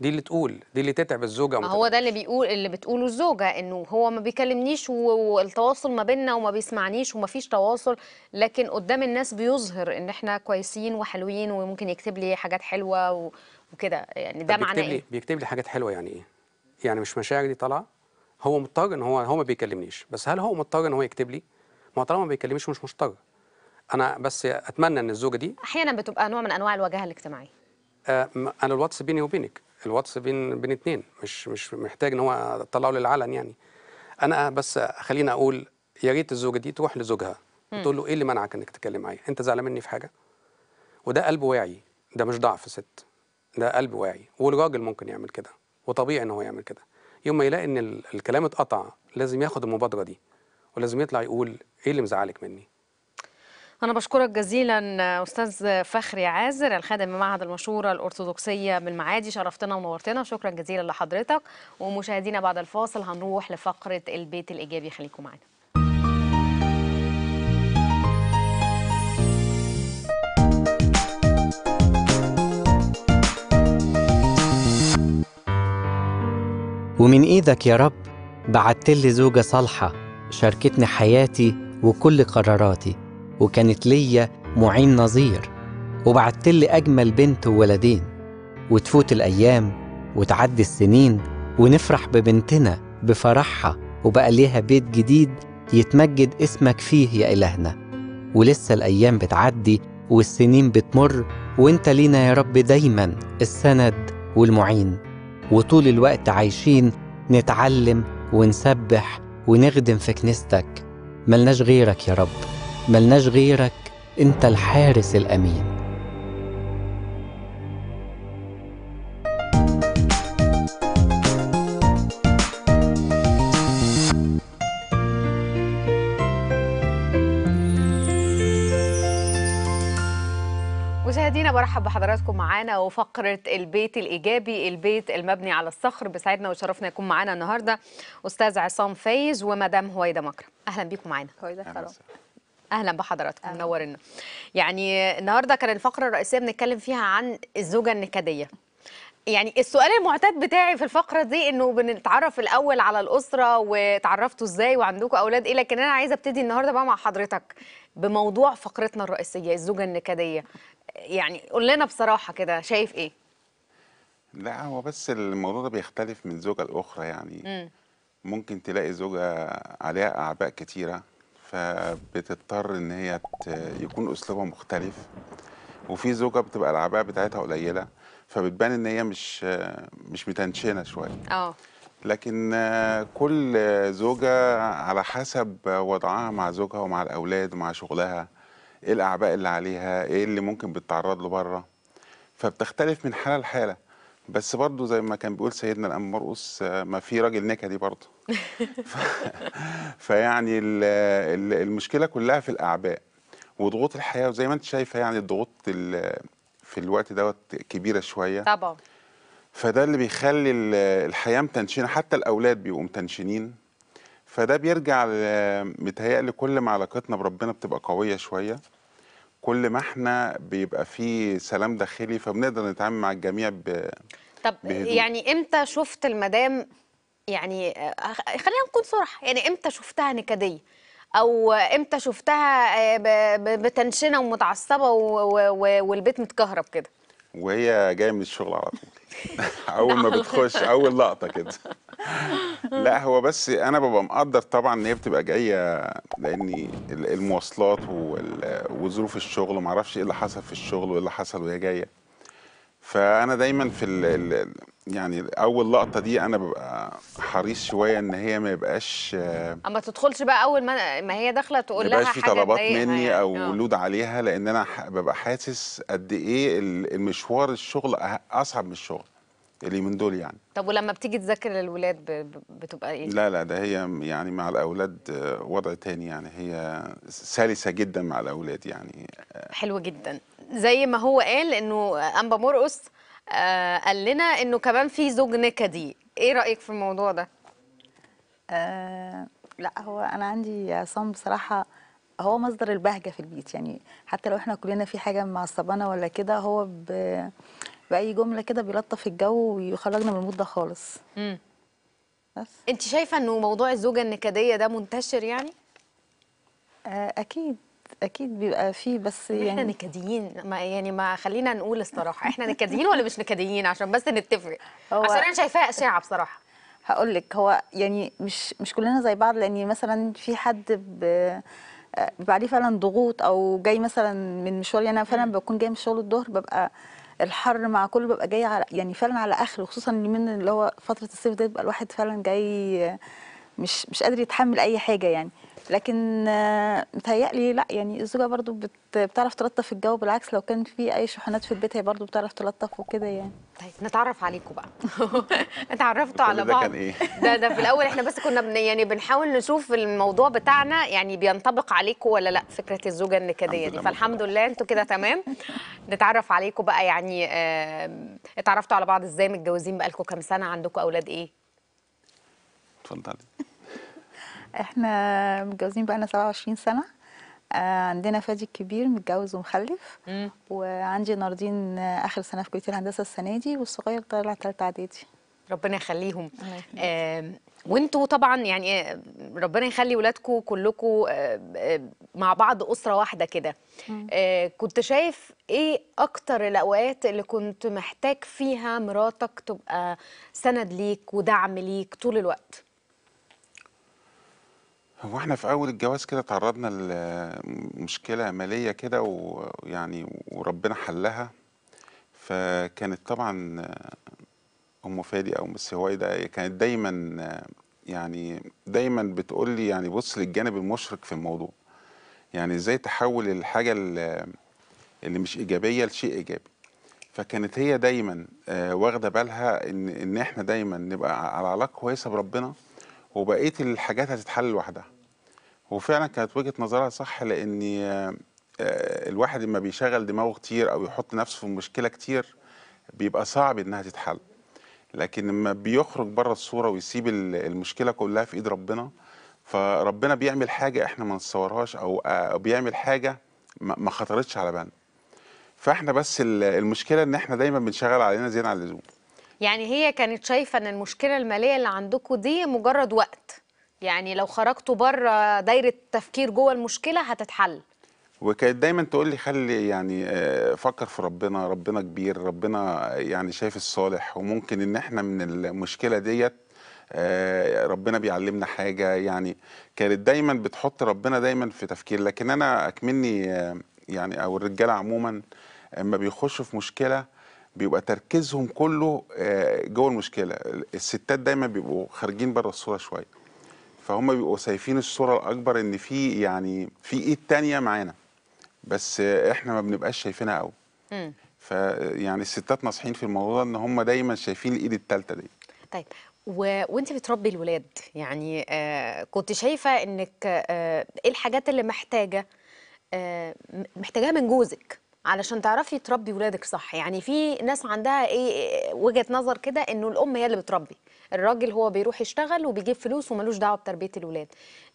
دي اللي تقول دي اللي تتعب الزوجة ما هو ده اللي بيقول اللي بتقوله الزوجة إنه هو ما بيكلمنيش والتواصل ما بيننا وما بيسمعنيش وما فيش تواصل لكن قدام الناس بيظهر إن إحنا كويسين وحلوين وممكن يكتب لي حاجات حلوة و- وكده. يعني ده معناه بيكتب لي إيه؟ بيكتب لي حاجات حلوة يعني إيه؟ يعني مش مشاعر دي طالعة؟ هو مضطر إن هو هو ما بيكلمنيش. بس هل هو مضطر إن هو يكتب لي؟ ما طالما ما بيكلمنيش مش مضطر. أنا بس أتمنى إن الزوجة دي أحيانا بتبقى نوع من أنواع الواجهة الاجتماعية. آه، أنا الواتس بيني وبينك. الواتس بين بين اتنين. مش مش محتاج إن هو أطلعه للعلن يعني. أنا بس خليني أقول يا ريت الزوجة دي تروح لزوجها. مم. وتقول له إيه اللي منعك إنك تتكلم معايا؟ أنت زعلان مني في حاجة؟ وده قلب واعي. ده مش ضعف ست. ده قلب واعي. والراجل ممكن يعمل كده. وطبيعي إن هو يعمل كده. يوم ما يلاقي إن ال- الكلام اتقطع لازم ياخد المبادرة دي. ولازم يطلع يقول إيه اللي مزعلك مني؟ أنا بشكرك جزيلا أستاذ فخري عازر الخادم بمعهد المشورة الأرثوذكسية بالمعادي. شرفتنا ونورتنا شكرا جزيلا لحضرتك. ومشاهدينا بعد الفاصل هنروح لفقرة البيت الإيجابي. خليكم معانا. ومن إيدك يا رب بعتلي زوجة صالحة شاركتني حياتي وكل قراراتي. وكانت ليا معين نظير وبعتلي أجمل بنت وولدين وتفوت الأيام وتعدي السنين ونفرح ببنتنا بفرحها وبقى ليها بيت جديد يتمجد اسمك فيه يا إلهنا. ولسه الأيام بتعدي والسنين بتمر وإنت لينا يا رب دايما السند والمعين. وطول الوقت عايشين نتعلم ونسبح ونخدم في كنيستك. ملناش غيرك يا رب. ملناش غيرك انت الحارس الأمين. مشاهدينا برحب بحضراتكم معانا وفقرة البيت الإيجابي البيت المبني على الصخر. بسعدنا وشرفنا يكون معانا النهاردة أستاذ عصام فايز ومدام هويدا مكرم. أهلا بيكم معانا. هويدا أهلا بحضراتكم منورنا يعني النهارده كان الفقرة الرئيسية بنتكلم فيها عن الزوجة النكدية. يعني السؤال المعتاد بتاعي في الفقرة دي إنه بنتعرف الأول على الأسرة وتعرفتوا إزاي وعندكم أولاد إيه لكن أنا عايزة أبتدي النهارده بقى مع حضرتك بموضوع فقرتنا الرئيسية الزوجة النكدية. يعني قول لنا بصراحة كده شايف إيه؟ لا هو بس الموضوع ده بيختلف من زوجة لأخرى يعني. مم. ممكن تلاقي زوجة عليها أعباء كتيرة. فبتضطر إن هي يكون أسلوبها مختلف وفي زوجة بتبقى الأعباء بتاعتها قليلة فبتبان إن هي مش مش متنشنة شوية. آه. لكن كل زوجة على حسب وضعها مع زوجها ومع الأولاد ومع شغلها إيه الأعباء اللي عليها إيه اللي ممكن بتتعرض له بره. فبتختلف من حالة لحالة. بس برضو زي ما كان بيقول سيدنا الأم مرقس آه، ما في راجل نكدي برضو. فيعني ال- ال- المشكلة كلها في الأعباء وضغوط الحياة. وزي ما أنت شايفة يعني الضغوط ال- في الوقت دوت كبيرة شوية. طبعا. فده اللي بيخلي ال- الحياة متنشنة. حتى الأولاد بيبقوا متنشنين. فده بيرجع متهيألي كل ما علاقتنا بربنا بتبقى قوية شوية. كل ما إحنا بيبقى فيه سلام داخلي فبنقدر نتعامل مع الجميع ب... طب بهدوء. يعني إمتى شفت المدام يعني آه، خلينا نكون صراحة يعني إمتى شفتها نكدية؟ أو إمتى شفتها آه، بتنشنة ومتعصبة والبيت متكهرب كده؟ وهي جاية من الشغل على طول. اول ما بتخش أول لقطة كده. لا هو بس أنا ببقى مقدر طبعا إن هي بتبقى جاية لأني ال- المواصلات وظروف الشغل وما أعرفش إيه اللي حصل في الشغل وإيه اللي حصل وهي جاية. فأنا دايما في ال ال يعني أول لقطة دي أنا ببقى حريص شوية إن هي ما يبقاش آه، اما تدخلش بقى أول ما ما هي داخلة تقول لها يبقاش في حاجة طلبات مني يعني. أو آه. لود عليها لأن أنا ببقى حاسس قد إيه ال- المشوار الشغل أصعب من الشغل اللي من دول يعني طب ولما بتيجي تذاكر للولاد بتبقى إيه لا لا ده هي يعني مع الأولاد آه، وضع تاني يعني هي سلسة جدا مع الأولاد يعني حلو جدا زي ما هو قال إنه انبا مرقص آه قال لنا إنه كمان في زوج نكدي. إيه رأيك في الموضوع ده؟ آه لا هو أنا عندي عصام بصراحة هو مصدر البهجة في البيت. يعني حتى لو إحنا كلنا في حاجة معصبانا ولا كده هو ب... بأي جملة كده بيلطف الجو ويخرجنا من المود ده خالص. مم. بس. أنت شايفة إنه موضوع الزوجة النكدية ده منتشر يعني؟ آه أكيد. أكيد بيبقى فيه بس إحنا يعني نكديين ما يعني ما خلينا نقول الصراحة إحنا نكديين ولا مش نكديين؟ عشان بس نتفق. هو- عشان أنا شايفاها اشاعه بصراحة. هقول لك هو يعني مش مش كلنا زي بعض لأن مثلا في حد ب آه، بيبقى عليه فعلا ضغوط أو جاي مثلا من مشوار يعني أنا فعلا بكون جاي من الشغل الظهر ببقى الحر مع كله ببقى جاي على يعني فعلا على اخر وخصوصا اليومين اللي هو فترة الصيف ده بيبقى الواحد فعلا جاي مش مش قادر يتحمل أي حاجة يعني. لكن آه، متهيألي لا يعني الزوجة برضو بت بتعرف تلطف الجو بالعكس لو كان في أي شحنات في البيت هي برضو بتعرف تلطف وكده يعني. طيب نتعرف عليكم بقى. اتعرفتوا على كل ده بعض. كان إيه؟ ده ده في الأول إحنا بس كنا بن يعني بنحاول نشوف الموضوع بتاعنا يعني بينطبق عليكم ولا لا فكرة الزوجة النكدية دي. فالحمد لله أنتوا كده تمام. نتعرف عليكم بقى يعني آم، اتعرفتوا على بعض إزاي متجوزين بقالكم كام سنة عندكم أولاد إيه؟ اتفضلي. إحنا متجوزين بقالنا 27 سنة. آه، عندنا فادي الكبير متجوز ومخلف. مم. وعندي ناردين آه، آخر سنة في كلية الهندسة السنة دي والصغير طالع تالتة إعدادي. ربنا يخليهم. آم، وانتوا طبعا يعني آه، ربنا يخلي ولادكم كلكم مع بعض أسرة واحدة كده. آه، كنت شايف إيه أكتر الأوقات اللي كنت محتاج فيها مراتك تبقى سند ليك ودعم ليك طول الوقت؟ هو إحنا في أول الجواز كده تعرضنا لمشكلة مالية كده ويعني وربنا حلها فكانت طبعا أم فادي أو مس هويدا كانت دايما يعني دايما بتقول لي يعني بص للجانب المشرق في الموضوع. يعني إزاي تحول الحاجة اللي اللي مش إيجابية لشيء إيجابي. فكانت هي دايما آه، واخدة بالها إن إن إحنا دايما نبقى على علاقة كويسة بربنا وبقيه الحاجات هتتحل لوحدها. وفعلا كانت وجهة نظرها صح لأن آه، آه، الواحد لما بيشغل دماغه كتير أو يحط نفسه في مشكلة كتير بيبقى صعب إنها تتحل. لكن لما بيخرج بره الصورة ويسيب ال- المشكلة كلها في إيد ربنا فربنا بيعمل حاجة إحنا ما نتصورهاش أو أو بيعمل حاجة ما خطرتش على بالنا. فإحنا بس ال- المشكلة إن إحنا دايما بنشغل علينا زيادة عن اللزوم. يعني هي كانت شايفة إن المشكلة المالية اللي عندكم دي مجرد وقت. يعني لو خرجتوا بره دايرة تفكير جوه المشكلة هتتحل. وكانت دايما تقول لي خلي يعني آه، فكر في ربنا ربنا كبير ربنا يعني شايف الصالح وممكن إن إحنا من المشكلة ديت آه، ربنا بيعلمنا حاجة. يعني كانت دايما بتحط ربنا دايما في تفكير. لكن أنا أكمني آه، يعني أو الرجالة عموما أما بيخشوا في مشكلة بيبقى تركيزهم كله جوه المشكلة. الستات دايما بيبقوا خارجين بره الصورة شوية. فهم بيبقوا شايفين الصورة الأكبر إن في يعني في إيد تانية معانا بس إحنا ما بنبقاش شايفينها قوي. فيعني الستات ناصحين في الموضوع ده إن هم دايما شايفين الإيد التالتة دي. طيب و... وأنت بتربي الولاد يعني آه كنت شايفة إنك آه إيه الحاجات اللي محتاجة آه محتاجاها من جوزك علشان تعرفي تربي ولادك صح؟ يعني في ناس عندها إيه وجهة نظر كده إنه الأم هي اللي بتربي. الراجل هو بيروح يشتغل وبيجيب فلوس وملوش دعوة بتربية الولاد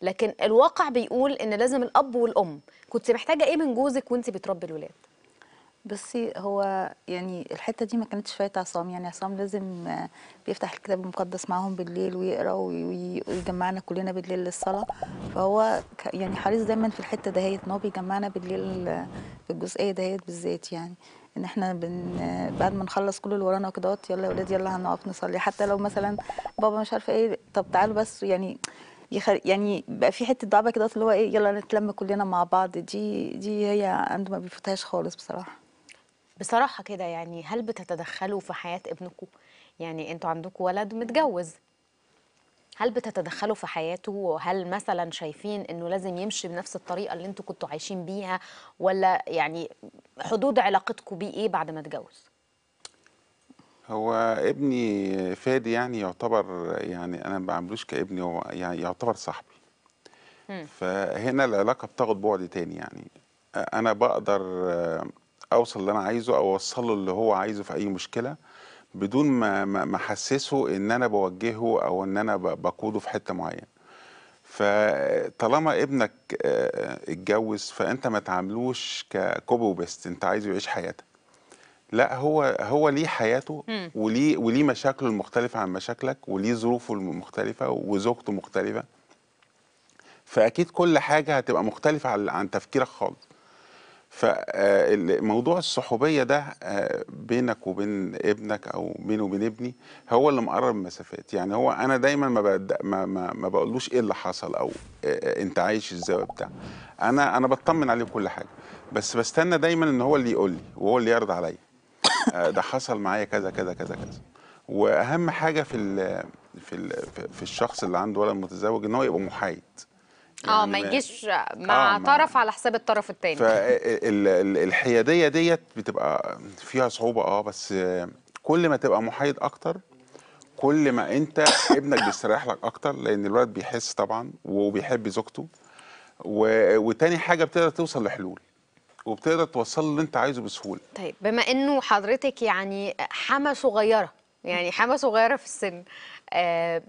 لكن الواقع بيقول إن لازم الأب والأم. كنت محتاجة إيه من جوزك وأنت بتربي الولاد بصي هو يعني الحتة دي ما كانتش فايتة عصام. يعني عصام لازم بيفتح الكتاب المقدس معاهم بالليل ويقرأ وي- وي- ويجمعنا كلنا بالليل للصلاة. فهو يعني حريص دايما في الحتة دهيت إن هو بيجمعنا بالليل في الجزئية دهيت بالذات يعني. ان إحنا بن بعد ما نخلص كل اللي ورانا وكدهوت يلا يا ولاد يلا هنقف نصلي. حتى لو مثلا بابا مش عارفة إيه طب تعالوا بس يعني يخل... يعني بقى في حتة دعبه كده اللي هو إيه يلا نتلم كلنا مع بعض. دي دي هي عنده ما بيفوتهاش خالص بصراحة. بصراحة كده يعني هل بتتدخلوا في حياة ابنكم؟ يعني أنتوا عندكم ولد متجوز. هل بتتدخلوا في حياته؟ وهل مثلا شايفين إنه لازم يمشي بنفس الطريقة اللي أنتوا كنتوا عايشين بيها؟ ولا يعني حدود علاقتكم بيه إيه بعد ما اتجوز؟ هو ابني فادي يعني يعتبر يعني أنا ما بعملوش كابني هو يعني يعتبر صاحبي. فهنا العلاقة بتاخد بعد تاني يعني. أنا بقدر أوصل اللي أنا عايزه أو أوصله اللي هو عايزه في أي مشكلة. بدون ما ما احسسه إن أنا بوجهه أو إن أنا بقوده في حتة معينة. فطالما ابنك آه، اتجوز فأنت ما تعاملوش ككوبي وبست أنت عايزه يعيش حياتك. لا هو هو ليه حياته. وليه وليه مشاكله المختلفة عن مشاكلك وليه ظروفه المختلفة وزوجته مختلفة. فأكيد كل حاجة هتبقى مختلفة عن تفكيرك خالص. فموضوع الصحوبية ده آه، بينك وبين ابنك أو بينه وبين ابني هو اللي مقرب المسافات. يعني هو أنا دايما ما ما ما, ما بقولوش إيه اللي حصل أو آه، أنت عايش إزاي وبتاع. أنا أنا بطمن عليه كل حاجة بس بستنى دايما إن هو اللي يقول لي وهو اللي يرضى عليا. آه، ده حصل معايا كذا كذا كذا كذا. وأهم حاجة في في في الشخص اللي عنده ولد متزوج إن هو يبقى محايد. آه ما يعني ما- يجيش مع آه، طرف على حساب الطرف التاني. فالحياديه ديت بتبقى فيها صعوبة آه بس كل ما تبقى محايد أكتر كل ما أنت ابنك بيستريح لك أكتر لأن الولد بيحس طبعا وبيحب زوجته و... وتاني حاجة بتقدر توصل لحلول وبتقدر توصل اللي أنت عايزه بسهولة. طيب بما إنه حضرتك يعني حما صغيرة يعني حما صغيرة في السن آه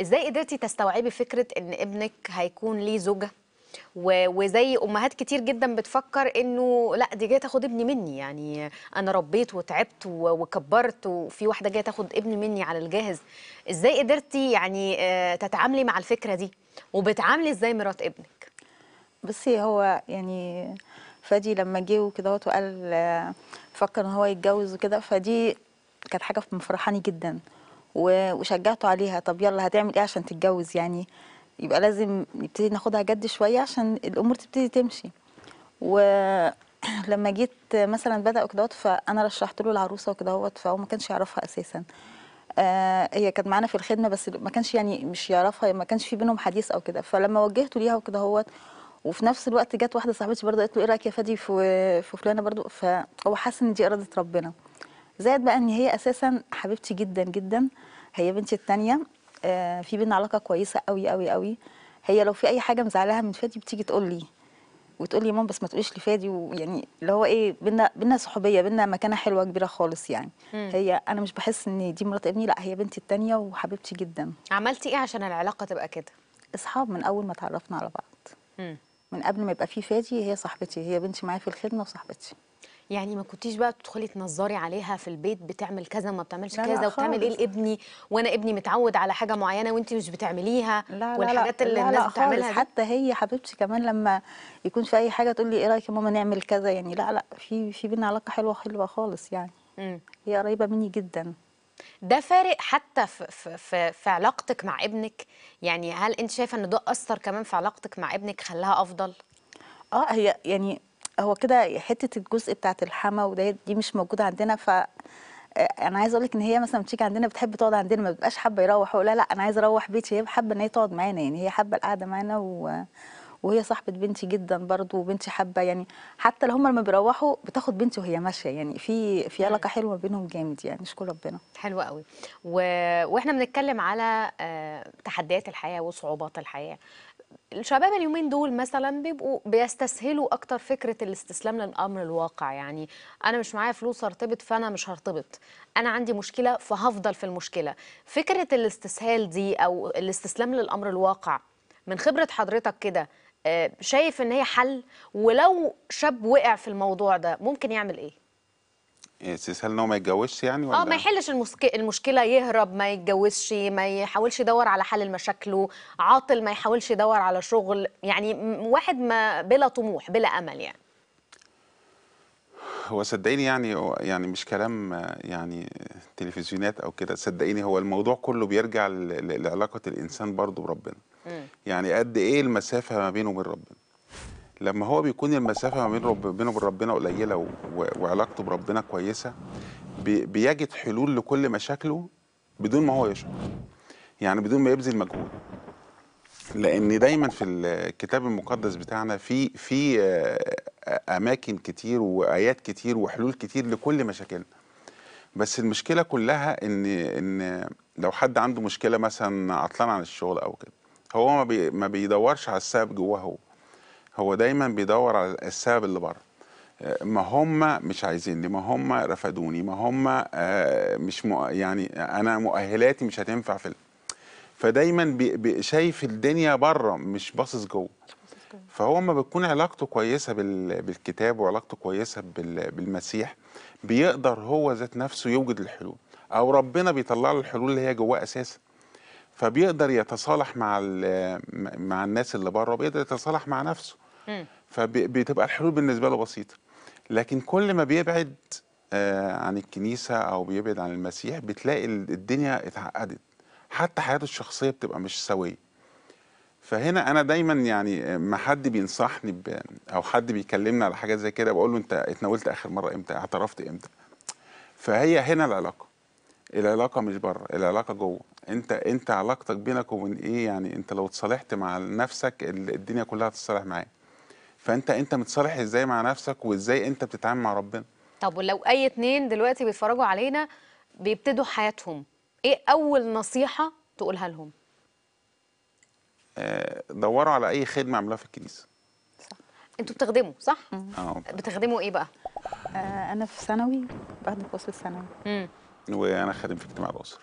إزاي قدرتي تستوعبي فكرة ان ابنك هيكون ليه زوجة؟ وزي امهات كتير جدا بتفكر انه لا دي جاية تاخد ابني مني. يعني أنا ربيت وتعبت وكبرت وفي واحدة جاية تاخد ابني مني على الجاهز. إزاي قدرتي يعني آه تتعاملي مع الفكرة دي؟ وبتعاملي إزاي مرات ابنك؟ بصي هو يعني فادي لما جه وكده وقال آه، فكر ان هو يتجوز وكده فدي كانت حاجة مفرحاني جدا. وشجعته عليها. طب يلا هتعمل إيه عشان تتجوز؟ يعني يبقى لازم نبتدي ناخدها جد شوية عشان الأمور تبتدي تمشي. ولما جيت مثلا بدأ كده فأنا رشحت له العروسة وكده هوت فهو ما كانش يعرفها أساسا. آه هي كانت معانا في الخدمة بس ما كانش يعني مش يعرفها ما كانش في بينهم حديث أو كده. فلما وجهته ليها وكده هوت وفي نفس الوقت جت واحدة صاحبتي برضه قالت له إيه رأيك يا فادي في في فلانة برضه؟ فهو حس إن دي إرادة ربنا. زائد بقى إن هي أساسا حبيبتي جدا جدا هي بنتي التانية. آه في بينا علاقة كويسة قوي قوي قوي هي لو في أي حاجة مزعلاها من فادي بتيجي تقول لي وتقول لي ماما بس ما تقوليش لفادي ويعني اللي هو إيه بينا بينا صحوبية بينا مكانة حلوة كبيرة خالص يعني. مم. هي أنا مش بحس إن دي مرات ابني لأ هي بنتي التانية وحبيبتي جدا. عملتي إيه عشان العلاقة تبقى كده؟ إصحاب من أول ما اتعرفنا على بعض. مم. من قبل ما يبقى في فادي هي صاحبتي هي بنتي معايا في الخدمة وصاحبتي. يعني ما كنتيش بقى تدخلي تنظري عليها في البيت بتعمل كذا وما بتعملش كذا وبتعمل إيه. لابني وأنا ابني متعود على حاجة معينة وانت مش بتعمليها لا والحاجات لا اللي لا الناس لا بتعملها حتى هي حبيبتي كمان لما يكون في أي حاجة تقول لي إيه رأيك يا ماما نعمل كذا؟ يعني لا لا في في بينا علاقة حلوة حلوة خالص يعني. مم. هي قريبة مني جدا. ده فارق حتى في, في, في علاقتك مع ابنك؟ يعني هل أنت شايفة إن ده أثر كمان في علاقتك مع ابنك خلاها أفضل؟ آه هي يعني هو كده حتة الجزء بتاعت الحما وده دي مش موجودة عندنا ف أنا عايزة أقول لك إن هي مثلا بتيجي عندنا بتحب تقعد عندنا ما بتبقاش حابة يروح ولا لأ أنا عايزة أروح بيتي هي حابة إن هي تقعد معانا يعني هي حابة القعدة معانا و... وهي صاحبة بنتي جدا برضو وبنتي حابة يعني حتى لو هم لما بيروحوا بتاخد بنتي وهي ماشية يعني في في علاقة حلوة بينهم جامد يعني نشكر ربنا. حلوة قوي. و... وإحنا بنتكلم على آه، تحديات الحياة وصعوبات الحياة. الشباب اليومين دول مثلا بيبقوا بيستسهلوا أكتر فكرة الاستسلام للأمر الواقع. يعني أنا مش معايا فلوس ارتبط فأنا مش هرتبط. أنا عندي مشكلة فهفضل في المشكلة. فكرة الاستسهال دي أو الاستسلام للأمر الواقع من خبرة حضرتك كده آه، شايف إن هي حل؟ ولو شاب وقع في الموضوع ده ممكن يعمل إيه؟ استسهال إن هو ما يتجوزش يعني ولا؟ آه ما يحلش المسك... المشكلة يهرب ما يتجوزش ما يحاولش يدور على حل لمشاكله عاطل ما يحاولش يدور على شغل يعني م- واحد ما بلا طموح بلا أمل يعني. هو صدقيني يعني يعني مش كلام آه، يعني تلفزيونات أو كده صدقيني هو الموضوع كله بيرجع ل- لعلاقة الإنسان برضه بربنا. يعني قد إيه المسافة ما بينه وبين ربنا. لما هو بيكون المسافة ما رب بينه وبين ربنا قليلة وعلاقته بربنا كويسة بي- بيجد حلول لكل مشاكله بدون ما هو يشعر. يعني بدون ما يبذل مجهود. لأن دايما في الكتاب المقدس بتاعنا في في أماكن كتير وآيات كتير وحلول كتير لكل مشاكلنا. بس المشكلة كلها ان إن لو حد عنده مشكلة مثلا عطلان عن الشغل أو كده هو ما بيدورش على السبب جواه هو. هو دايما بيدور على السبب اللي بره. آه، ما هم مش عايزيني ما هم رفضوني ما هم آه، مش. يعني أنا مؤهلاتي مش هتنفع في. فدايما بي... بي... شايف الدنيا بره مش باصص جوه. فهو ما بتكون علاقته كويسة بال... بالكتاب وعلاقته كويسة بال... بالمسيح بيقدر هو ذات نفسه يوجد الحلول. أو ربنا بيطلع له الحلول اللي هي جواه أساسا. فبيقدر يتصالح مع ال... مع الناس اللي بره وبيقدر يتصالح مع نفسه. فبتبقى الحلول بالنسبة له بسيطة. لكن كل ما بيبعد آه، عن الكنيسة أو بيبعد عن المسيح بتلاقي ال- الدنيا اتعقدت. حتى حياته الشخصية بتبقى مش سوية. فهنا أنا دايما يعني ما حد بينصحني. أو حد بيكلمني على حاجة زي كده بقول له أنت اتناولت آخر مرة إمتى؟ اعترفت إمتى؟ فهي هنا العلاقة. العلاقة مش بره العلاقة جوه. أنت أنت علاقتك بينك وبين إيه يعني؟ أنت لو اتصالحت مع نفسك ال- الدنيا كلها هتتصالح معاك. فأنت أنت متصالح إزاي مع نفسك وإزاي أنت بتتعامل مع ربنا؟ طب ولو أي اتنين دلوقتي بيتفرجوا علينا بيبتدوا حياتهم إيه أول نصيحة تقولها لهم؟ آه، دوروا على أي خدمة اعملوها في الكنيسة. أنتوا بتخدموا صح؟ آه بتخدموا إيه بقى؟ آه، أنا في ثانوي بعد فصل ثانوي. امم وأنا خادم في اجتماع الأسرة.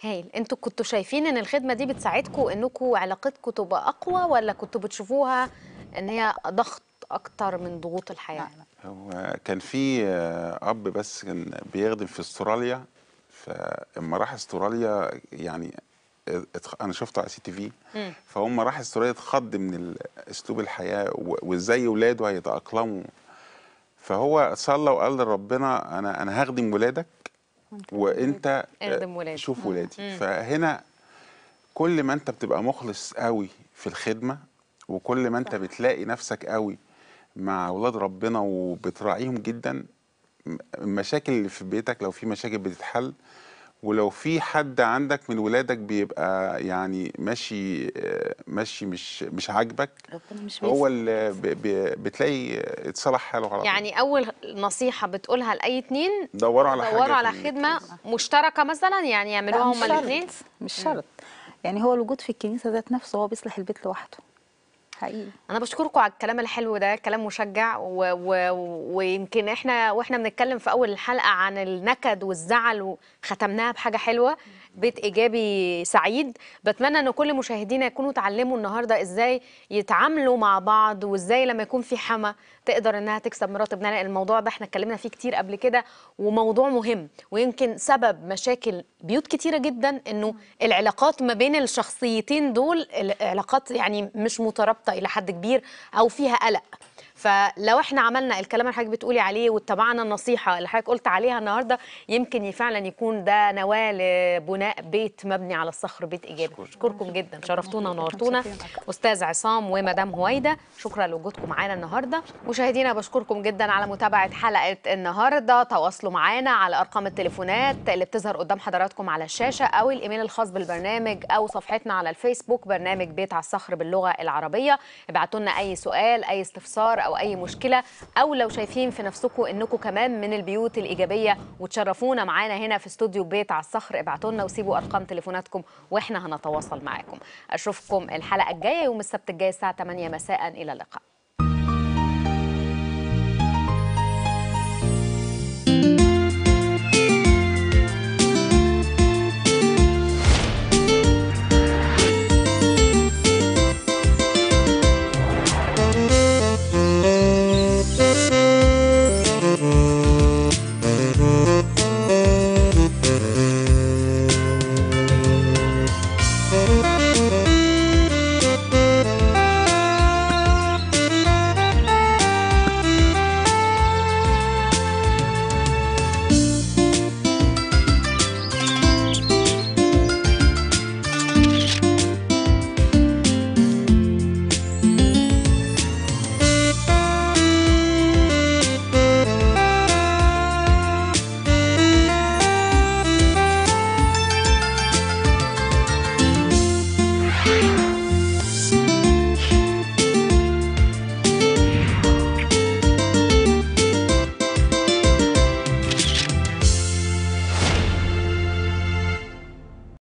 هايل. أنتوا كنتوا شايفين إن الخدمة دي بتساعدكم انكم علاقتكم تبقى أقوى ولا كنتوا بتشوفوها إن هي ضغط أكتر من ضغوط الحياة هو كان في آه، أب بس كان بيخدم في أستراليا فلما راح أستراليا يعني اتخ- أنا شفته على CTV. فهم راح أستراليا اتخض من أسلوب الحياة وإزاي ولاده هيتأقلموا فهو صلى وقال لربنا أنا أنا هخدم ولادك وأنت آه، اخدم ولادي. شوف. ولادي. فهنا كل ما أنت بتبقى مخلص قوي في الخدمة وكل ما انت بتلاقي نفسك قوي مع أولاد ربنا وبتراعيهم جدا المشاكل اللي في بيتك لو في مشاكل بتتحل ولو في حد عندك من ولادك بيبقى يعني ماشي آه، ماشي مش مش عاجبك ربنا مش هو. اللي بتلاقي اتصلح حاله على طول. يعني أول نصيحة بتقولها لأي اتنين دوروا على حاجة دوروا على خدمة مشتركة مثلا يعني يعملوها مش هما شرط. الاثنين مش شرط. يعني هو الوجود في الكنيسة ذات نفسه هو بيصلح البيت لوحده. حقيقي. أنا بشكركم على الكلام الحلو ده كلام مشجع و... و... ويمكن إحنا وإحنا بنتكلم في أول الحلقة عن النكد والزعل وختمناها بحاجة حلوة. بيت إيجابي سعيد. بتمنى إن كل مشاهدينا يكونوا اتعلموا النهارده إزاي يتعاملوا مع بعض وإزاي لما يكون في حما تقدر إنها تكسب مرات ابنها لأن الموضوع ده إحنا اتكلمنا فيه كتير قبل كده وموضوع مهم. ويمكن سبب مشاكل بيوت كتيرة جدا إنه العلاقات ما بين الشخصيتين دول العلاقات يعني مش مترابطة إلى حد كبير أو فيها قلق. فلو إحنا عملنا الكلام اللي حضرتك بتقولي عليه واتبعنا النصيحة اللي حضرتك قلت عليها النهارده يمكن فعلا يكون ده نواة لبناء بيت مبني على الصخر بيت إيجابي. اشكركم جدا. شرفتونا ونورتونا. أستاذ عصام ومدام هويده شكرا لوجودكم معانا النهارده. مشاهدينا بشكركم جدا على متابعة حلقة النهارده. تواصلوا معانا على أرقام التليفونات اللي بتظهر قدام حضراتكم على الشاشة أو الإيميل الخاص بالبرنامج أو صفحتنا على الفيسبوك برنامج بيت على الصخر باللغة العربية. ابعتوا لنا أي سؤال أي استفسار أو أي مشكلة أو لو شايفين في نفسكم إنكم كمان من البيوت الإيجابية وتشرفونا معانا هنا في استوديو بيت على الصخر ابعتوا لنا وسيبوا أرقام تليفوناتكم وإحنا هنتواصل معاكم. أشوفكم الحلقة الجاية يوم السبت الجاي الساعة 8 مساء إلى اللقاء.